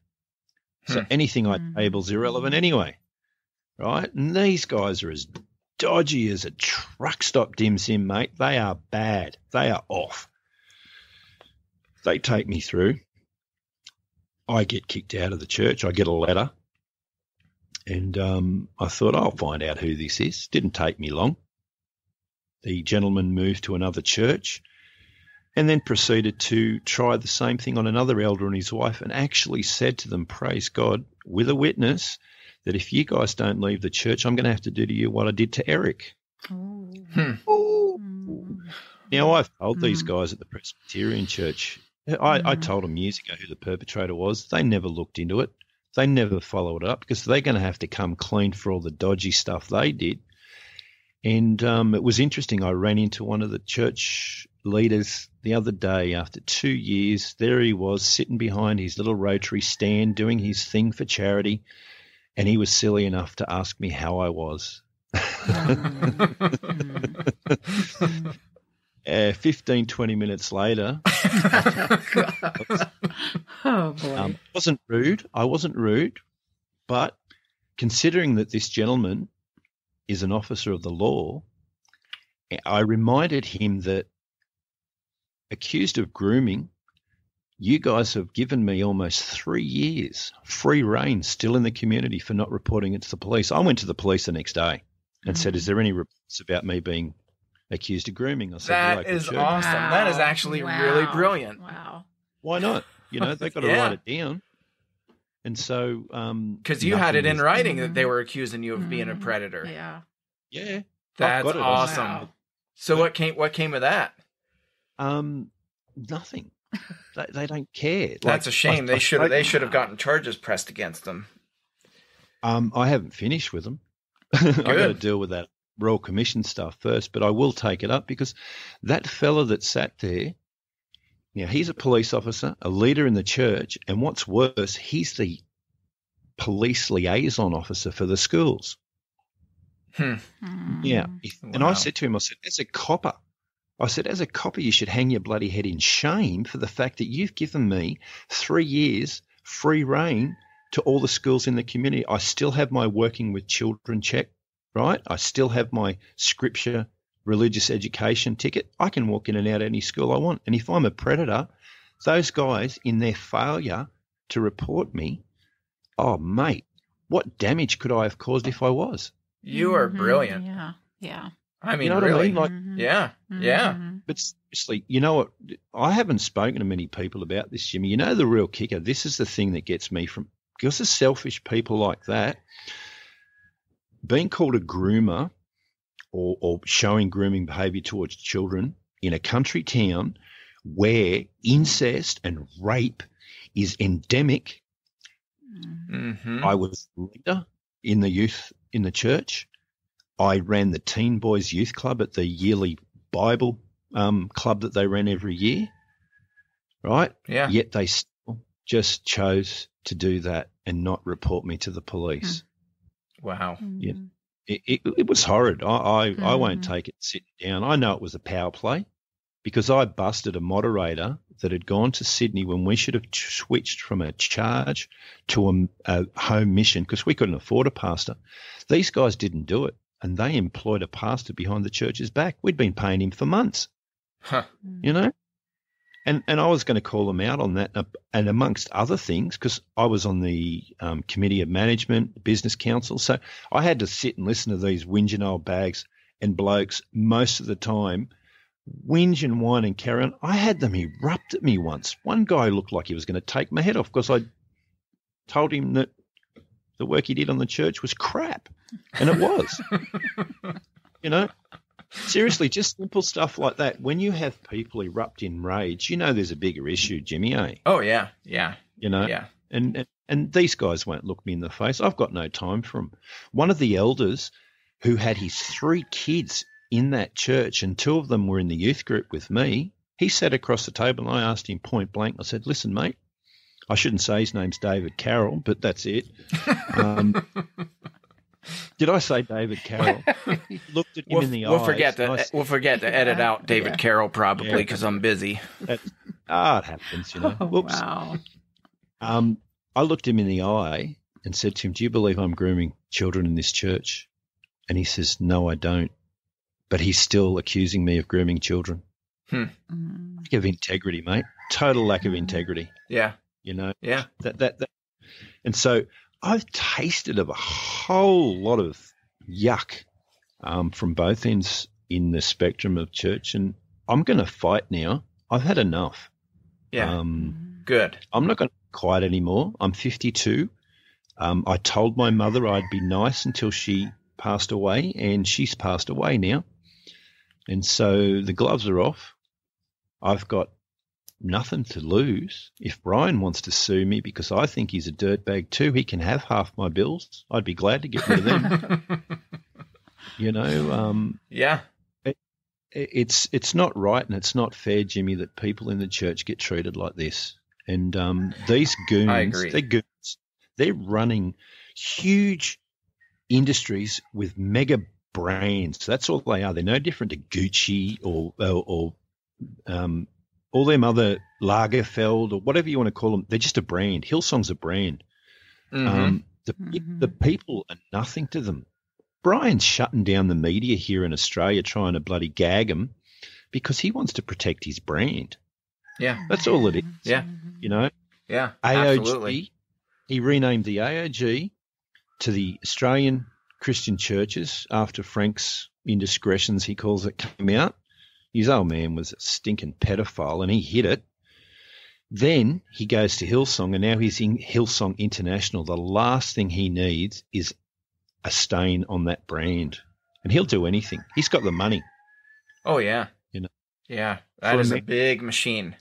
So Hmm. anything I Hmm. table's irrelevant anyway, right? And these guys are as dodgy as a truck stop dim sim, mate. They are bad. They are off. They take me through. I get kicked out of the church. I get a letter. And um, I thought, I'll find out who this is. Didn't take me long. the gentleman moved to another church and then proceeded to try the same thing on another elder and his wife and actually said to them, Praise God, with a witness, that if you guys don't leave the church, I'm going to have to do to you what I did to Erik. Oh. Hmm. Mm. Now, I've told these Mm. guys at the Presbyterian Church, I, I Mm. told them years ago who the perpetrator was. They never looked into it. They never followed it up because they're going to have to come clean for all the dodgy stuff they did. And um, it was interesting. I ran into one of the church leaders the other day after two years. There he was sitting behind his little rotary stand doing his thing for charity. And he was silly enough to ask me how I was. [laughs] Uh, 15, 20 minutes later, [laughs] oh boy. Um, wasn't rude. I wasn't rude, but considering that this gentleman is an officer of the law, I reminded him that accused of grooming, you guys have given me almost three years free rein still in the community for not reporting it to the police. I went to the police the next day and said, Mhm. Is there any reports about me being accused of grooming? I said, "The That church." awesome. That is Wow. actually really brilliant. Wow. Why not? You know, they've [laughs] got to Yeah. write it down. And so, um, Because you had it nothing in was- writing that they Mhm. were accusing you of being a Mhm. predator. Yeah. Yeah. That's got it. awesome. Wow. So what came what came of that? Um, nothing. They, they don't care. That's Like, a shame. I- they should have they should have gotten charges pressed against them. Um, I haven't finished with them. I've got to deal with that Royal Commission stuff first, but I will take it up because that fella that sat there, now he's a police officer, a leader in the church, and what's worse, he's the police liaison officer for the schools. Mm. Yeah. And I said to him, I said, as a copper, I said, as a copper, you should hang your bloody head in shame for the fact that you've given me three years free rein to all the schools in the community. I still have my working with children check, right? I still have my scripture religious education ticket. I can walk in and out any school I want. And if I'm a predator, those guys in their failure to report me, oh, mate, what damage could I have caused if I was? You are Mhm. brilliant. Yeah. Yeah. I mean, you know what I really. mean? Like, Mhm. Yeah. Yeah. Mhm. But seriously, you know what? I haven't spoken to many people about this, Jimmy. You know the real kicker. This is the thing that gets me from because of selfish people like that. Being called a groomer or, or showing grooming behaviour towards children in a country town where incest and rape is endemic. Mhm. hmm I was leader in the youth in the church. I ran the Teen Boys Youth Club at the yearly Bible um, club that they ran every year. Right? Yeah. Yet they still just chose to do that and not report me to the police. Wow. Yeah. Mhm. It, it, it was horrid. I, I, I won't Mhm. take it sitting down. I know it was a power play because I busted a moderator that had gone to Sydney when we should have switched from a charge to a, a home mission because we couldn't afford a pastor. These guys didn't do it and they employed a pastor behind the church's back. We'd been paying him for months, Huh. you know? And, and I was going to call them out on that, uh, and amongst other things, because I was on the um, committee of management, business council, so I had to sit and listen to these whinging old bags and blokes most of the time, whinge and whine and carry on. I had them erupt at me once. One guy looked like he was going to take my head off because I told him that the work he did on the church was crap, and it was. [laughs] you know, seriously, just simple stuff like that. When you have people erupt in rage, you know there's a bigger issue, Jimmy. Eh? Oh yeah. Yeah. You know, Yeah. and, and and these guys won't look me in the face. I've got no time for them. One of the elders who had his three kids in that church, and two of them were in the youth group with me. He sat across the table, and I asked him point blank. I said, "Listen, mate, I shouldn't say his name's David Carroll, but that's it." Um, [laughs] did I say David Carroll? [laughs] Looked at him We'll, in the we'll eyes. forget I to said, we'll forget to edit out David Yeah. Carroll probably Yeah. because I'm busy. Ah, it happens, you know. Oh, Whoops. wow. Um, I looked him in the eye and said to him, Do you believe I'm grooming children in this church? And he says, No, I don't. But he's still accusing me of grooming children. Mm. Lack of integrity, mate. Total lack of integrity. Yeah. You know Yeah. that that, that. And so I've tasted of a whole lot of yuck um, from both ends in the spectrum of church, and I'm going to fight now. I've had enough. Yeah. Um, Good. I'm not going to be quiet anymore. I'm 52. Um, I told my mother I'd be nice until she passed away, and she's passed away now. And so the gloves are off. I've got nothing to lose. If Brian wants to sue me because I think he's a dirtbag too, he can have half my bills. I'd be glad to get rid of them. [laughs] you know, um, yeah. it- it's it's not right and it's not fair, Jimmy, that people in the church get treated like this. And um, these [sighs] goons, I agree. they're goons. They're running huge industries with mega brands. That's all they are. They're no different to Gucci or or, or um, all them other Lagerfeld or whatever you want to call them. They're just a brand. Hillsong's a brand. Mhm. Um, the, pe- Mhm. the people are nothing to them. Brian's shutting down the media here in Australia, trying to bloody gag him because he wants to protect his brand. yeah. That's all it is. Yeah. You know, Yeah. AOG. Absolutely. He renamed the AOG to the Australian Christian Churches after Frank's indiscretions, he calls it, came out. His old man was a stinking pedophile and he hid it. Then he goes to Hillsong and now he's in Hillsong International. The last thing he needs is a stain on that brand. And he'll do anything. He's got the money. Oh yeah. You know. Yeah. That For is a me- big machine.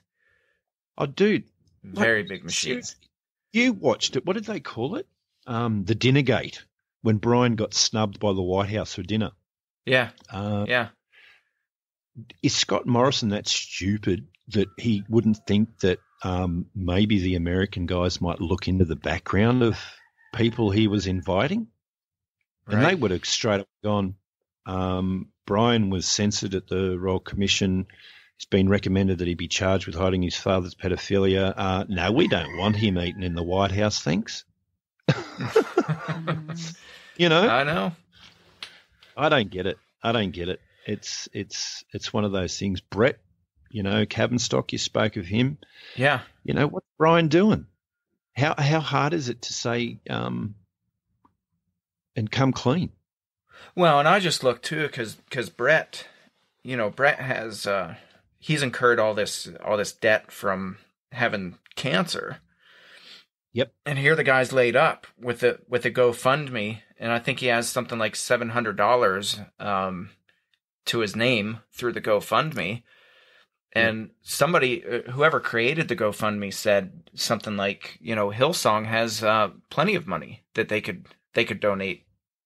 Oh, dude. like, Very big machine. seriously, You watched it. What did they call it? Um, the Dinner Gate, when Brian got snubbed by the White House for dinner. Yeah. Uh, Yeah. Is Scott Morrison that stupid that he wouldn't think that um, maybe the American guys might look into the background of people he was inviting? And they would have straight up gone, um, Brian was censored at the Royal Commission. It's been recommended that he be charged with hiding his father's pedophilia. Uh, no, we don't want him eating in the White House, thanks. [laughs] You know, I know. I don't get it. I don't get it. It's it's it's one of those things. Brett, you know, Sengstock, you spoke of him. Yeah. You know, what's Brian doing? How how hard is it to say um and come clean? Well, and I just look too, because because Brett, you know, Brett has uh, he's incurred all this all this debt from having cancer. Yep. And here the guy's laid up with the with the GoFundMe, and I think he has something like seven hundred dollars um, to his name through the GoFundMe. And somebody, uh, whoever created the GoFundMe, said something like, you know, Hillsong has uh, plenty of money that they could they could donate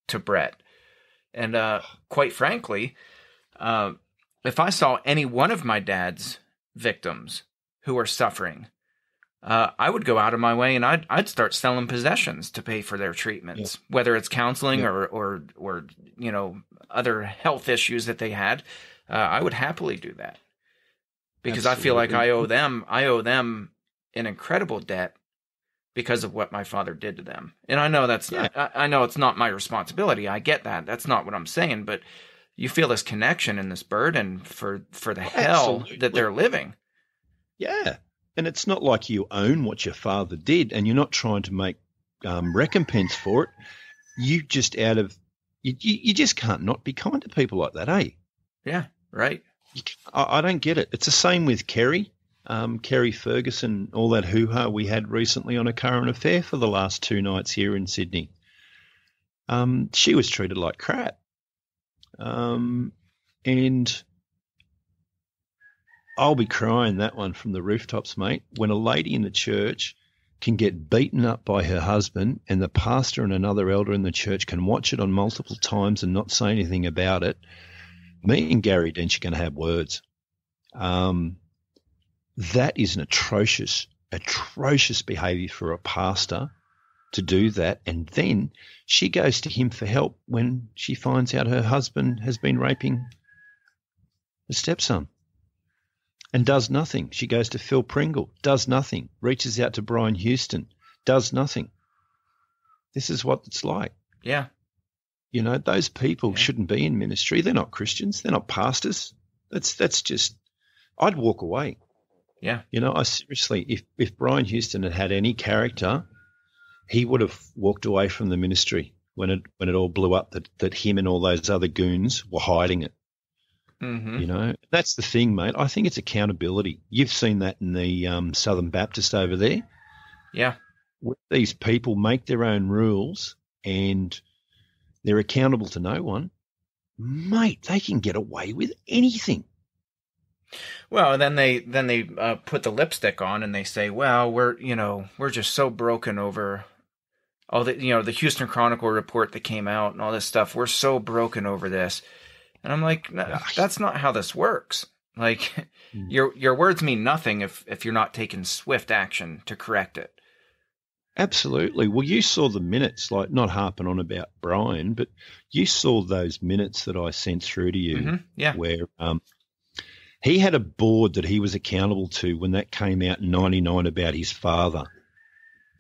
to Brett. And uh, quite frankly, uh, if I saw any one of my dad's victims who are suffering, uh, I would go out of my way and I'd I'd start selling possessions to pay for their treatments, whether it's counseling Yeah. or or or you know other health issues that they had. Uh, I would happily do that because I feel like I owe them I owe them an incredible debt because of what my father did to them. And I know that's Yeah. I, I know it's not my responsibility. I get that. That's not what I'm saying, but you feel this connection and this burden for for the hell Absolutely. that they're living. Yeah. And it's not like you own what your father did and you're not trying to make um, recompense for it. You just out of you, you, you just can't not be kind to people like that, eh? Yeah, right. I, I don't get it. It's the same with Kerry, um, Kerry Ferguson, all that hoo ha we had recently on a current affair for the last two nights here in Sydney. Um, she was treated like crap. Um, and I'll be crying that one from the rooftops, mate. When a lady in the church can get beaten up by her husband, and the pastor and another elder in the church can watch it on multiple times and not say anything about it, me and Gary Dench are going to have words. Um, that is an atrocious, atrocious behaviour for a pastor to do that. And then she goes to him for help when she finds out her husband has been raping the stepson and does nothing. She goes to Phil Pringle, does nothing, reaches out to Brian Houston, does nothing. This is what it's like. Yeah. You know, those people Yeah. shouldn't be in ministry. They're not Christians. They're not pastors. That's that's just. I'd walk away. Yeah. You know, I seriously, if if Brian Houston had had any character, he would have walked away from the ministry when it when it all blew up that that him and all those other goons were hiding it. Hmm You know, that's the thing, mate. I think it's accountability. You've seen that in the um, Southern Baptist over there. Yeah. where These people make their own rules and they're accountable to no one. Mate, they can get away with anything. Well, then they then they uh, put the lipstick on and they say, "Well, we're you know we're just so broken over all the you know the Houston Chronicle report that came out and all this stuff. We're so broken over this." And I'm like, "No, "That's not how this works. Like, Hmm. your your words mean nothing if if you're not taking swift action to correct it." Absolutely. Well, you saw the minutes, like not harping on about Brian, but you saw those minutes that I sent through to you hmm Yeah. where um, he had a board that he was accountable to when that came out in 99 about his father.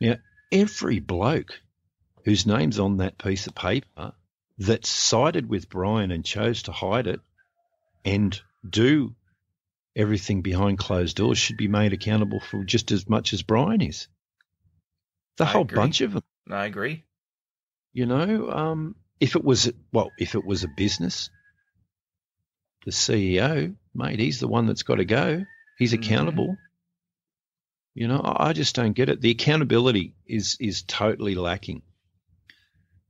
Now, every bloke whose name's on that piece of paper that sided with Brian and chose to hide it and do everything behind closed doors should be made accountable for just as much as Brian is. The I whole agree. bunch of them. I agree. You know, um, if it was well, if it was a business, the CEO, mate, he's the one that's got to go. He's Mhm. accountable. You know, I I just don't get it. The accountability is is totally lacking.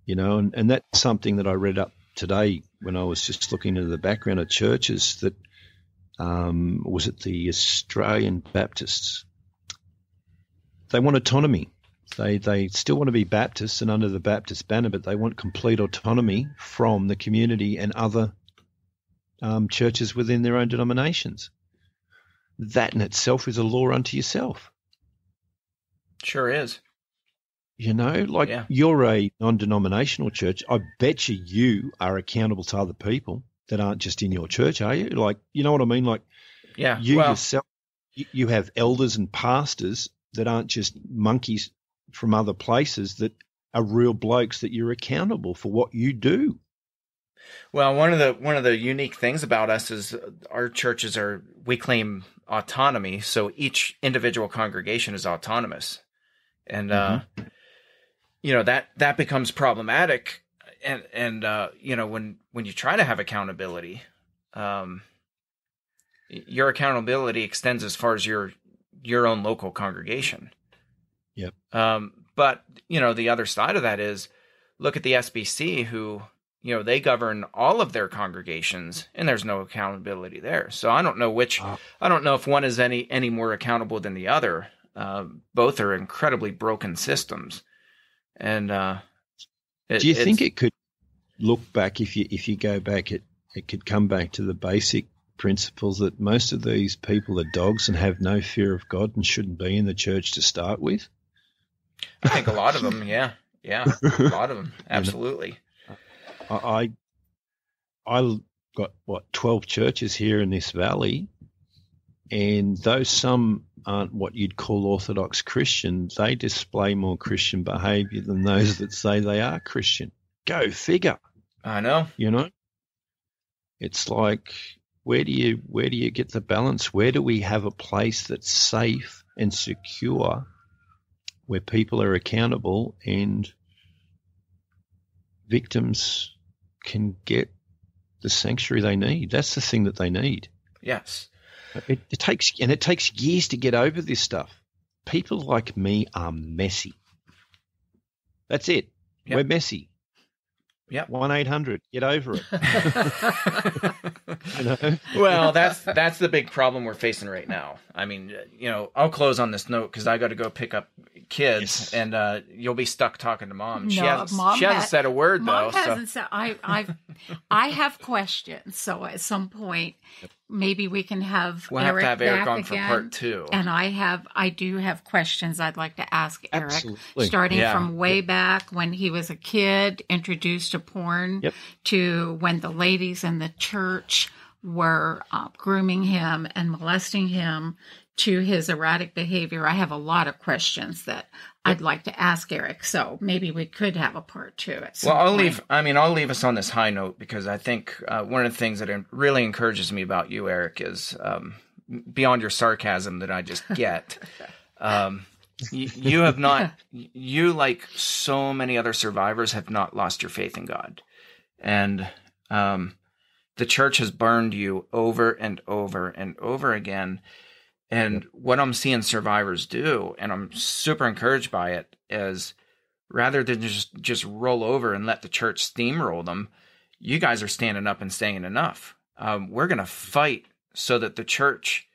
You know, and, and that's something that I read up today when I was just looking into the background of churches that um, was it the Australian Baptists? They want autonomy. They they still want to be Baptists and under the Baptist banner, but they want complete autonomy from the community and other um, churches within their own denominations. That in itself is a law unto yourself. Sure is. You know, like Yeah. you're a non-denominational church. I bet you you are accountable to other people that aren't just in your church, are you? Like, you know what I mean? Like Yeah. you well, yourself, you, have elders and pastors that aren't just monkeys from other places that are real blokes that you're accountable for what you do. Well, one of the one of the unique things about us is our churches are we claim autonomy, so each individual congregation is autonomous, and uh, you know that that becomes problematic, and and uh, you know when when you try to have accountability, um, your accountability extends as far as your your own local congregation. Yep. Um, but you know the other side of that is look at the SBC who you know they govern all of their congregations and there's no accountability there so i don't know which Ah. i don't know if one is any any more accountable than the other uh, both are incredibly broken systems and uh it, do you think it could look back if you if you go back it it could come back to the basic principles that most of these people are dogs and have no fear of God and shouldn't be in the church to start with? i think a lot of them yeah. Yeah a lot of them [laughs] absolutely. I I I got what twelve churches here in this valley, and though some aren't what you'd call Orthodox Christian, they display more Christian behaviour than those that say they are Christian. Go figure, i know you know. It's like where do you where do you get the balance? Where do we have a place that's safe and secure, where people are accountable and victims can get the sanctuary they need. That's the thing that they need. yes It, it takes and it takes years to get over this stuff. People like me are messy. That's it. Yep. We're messy. Yeah. One eight hundred. Get over it. [laughs] [laughs] You know. [laughs] well, that's that's the big problem we're facing right now. I mean, you know, I'll close on this note because I got to go pick up kids, Yes. and uh, you'll be stuck talking to mom. she No, hasn't, Mom she hasn't ha- said a word Mom though. So hasn't said. I I I have questions. So at some point, maybe we can have we'll have Erik to have Erik back on for again. part two. And I have, I do have questions I'd like to ask Erik. Absolutely. Starting Yeah. from way back when he was a kid, introduced to porn, Yep. to when the ladies in the church were uh, grooming him and molesting him, to his erratic behavior. I have a lot of questions that I'd like to ask Erik. So maybe we could have a part two at Well, I'll point. leave. I mean, I'll leave us on this high note because I think uh, one of the things that really encourages me about you, Erik, is um, beyond your sarcasm that I just get. [laughs] um, you, you have not. You, like so many other survivors, have not lost your faith in God, and um, the church has burned you over and over and over again. And what I'm seeing survivors do, and I'm super encouraged by it, is rather than just just roll over and let the church steamroll them, you guys are standing up and saying enough. Um, we're going to fight so that the church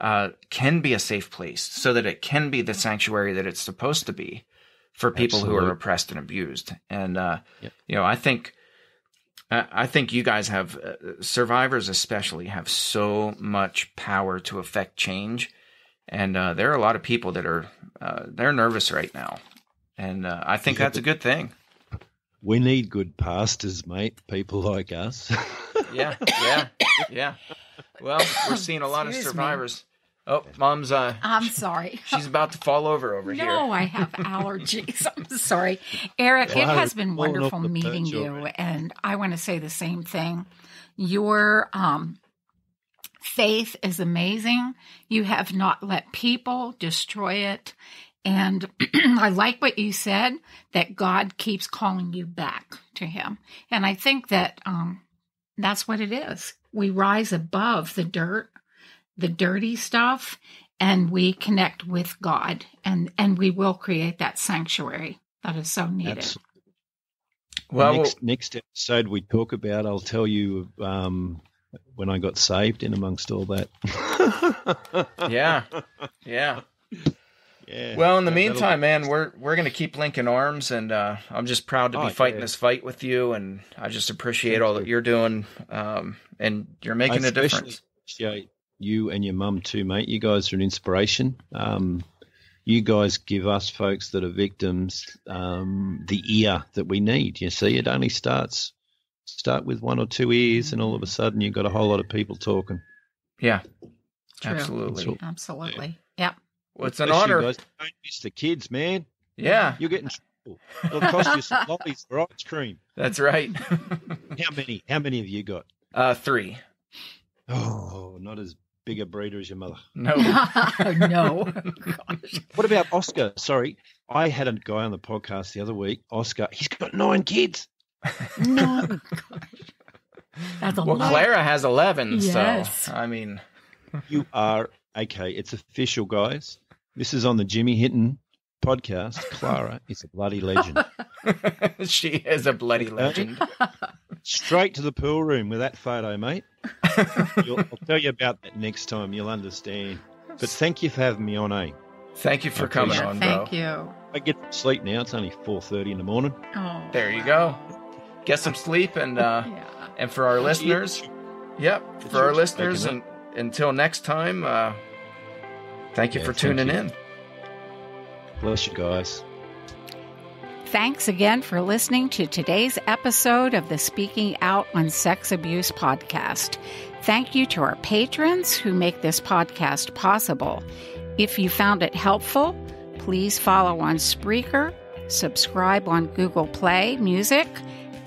uh, can be a safe place, so that it can be the sanctuary that it's supposed to be for people Absolutely. who are oppressed and abused. And uh, Yep. you know, I think I I think you guys have uh, survivors, especially, have so much power to affect change. And uh, there are a lot of people that are uh, they're nervous right now, and uh, I think Yeah, that's a good thing. We need good pastors, mate. People like us. Yeah, yeah, yeah. Well, we're seeing a lot of Excuse me. survivors. Oh, mom's uh, I'm sorry. [laughs] she's about to fall over over here. No, I have [laughs] allergies. I'm sorry. Erik, it has been wonderful meeting you. already. And I want to say the same thing. Your um, faith is amazing. You have not let people destroy it. And [clears throat] I like what you said that God keeps calling you back to Him. And I think that um, that's what it is. We rise above the dirt, the dirty stuff, and we connect with God, and and we will create that sanctuary that is so needed. Absolutely. Well, next, next episode we talk about, I'll tell you um, when I got saved in amongst all that. [laughs] yeah, yeah. yeah. Well, in the meantime, man, we're we're gonna keep linking arms, and uh, I'm just proud to be Oh, fighting yeah. this fight with you, and I just appreciate Thank all that you're doing, um, and you're making I a difference. especially appreciate you and your mum too, mate. You guys are an inspiration. Um, you guys give us folks that are victims um, the ear that we need. You see, it only starts start with one or two ears, and all of a sudden you've got a whole lot of people talking. Yeah, True. absolutely. That's Absolutely. Yep. Well, it's an Bless you honor. guys. Don't miss the kids, man. Yeah, You're getting trouble. It'll cost you some lollies or ice cream. [laughs] that's right. How many? How many have you got? uh, three. Oh, not as big a breeder as your mother. [laughs] No. [laughs] no. Gosh. What about Oscar? Sorry, I had a guy on the podcast the other week. Oscar, he's got nine kids. [laughs] No. That's a Well, lot. Clara has eleven, Yes. so I mean, You are okay. It's official, guys. This is on the Jimmy Hinton podcast. Clara is a bloody legend. she is a bloody legend. Straight to the pool room with that photo, mate. [laughs] You'll, I'll tell you about that next time. You'll understand. But thank you for having me on, eh? Thank you for I coming appreciate on, bro. Thank you. I get to sleep now. It's only four thirty in the morning. Oh. There you go. Get some sleep, and uh, [laughs] Yeah. and for our listeners, yep, It's for our listeners, taking and until next time, uh, thank you Yeah, for thank tuning you. in. Bless you guys. Thanks again for listening to today's episode of the Speaking Out on Sex Abuse podcast. Thank you to our patrons who make this podcast possible. If you found it helpful, please follow on Spreaker, subscribe on Google Play Music,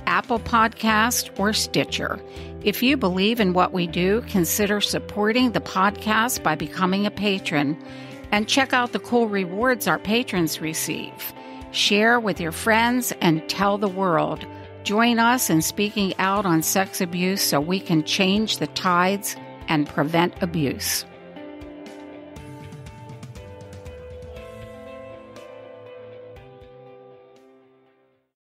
Apple Podcast, or Stitcher. If you believe in what we do, consider supporting the podcast by becoming a patron and check out the cool rewards our patrons receive. Share with your friends and tell the world. Join us in speaking out on sex abuse so we can change the tides and prevent abuse.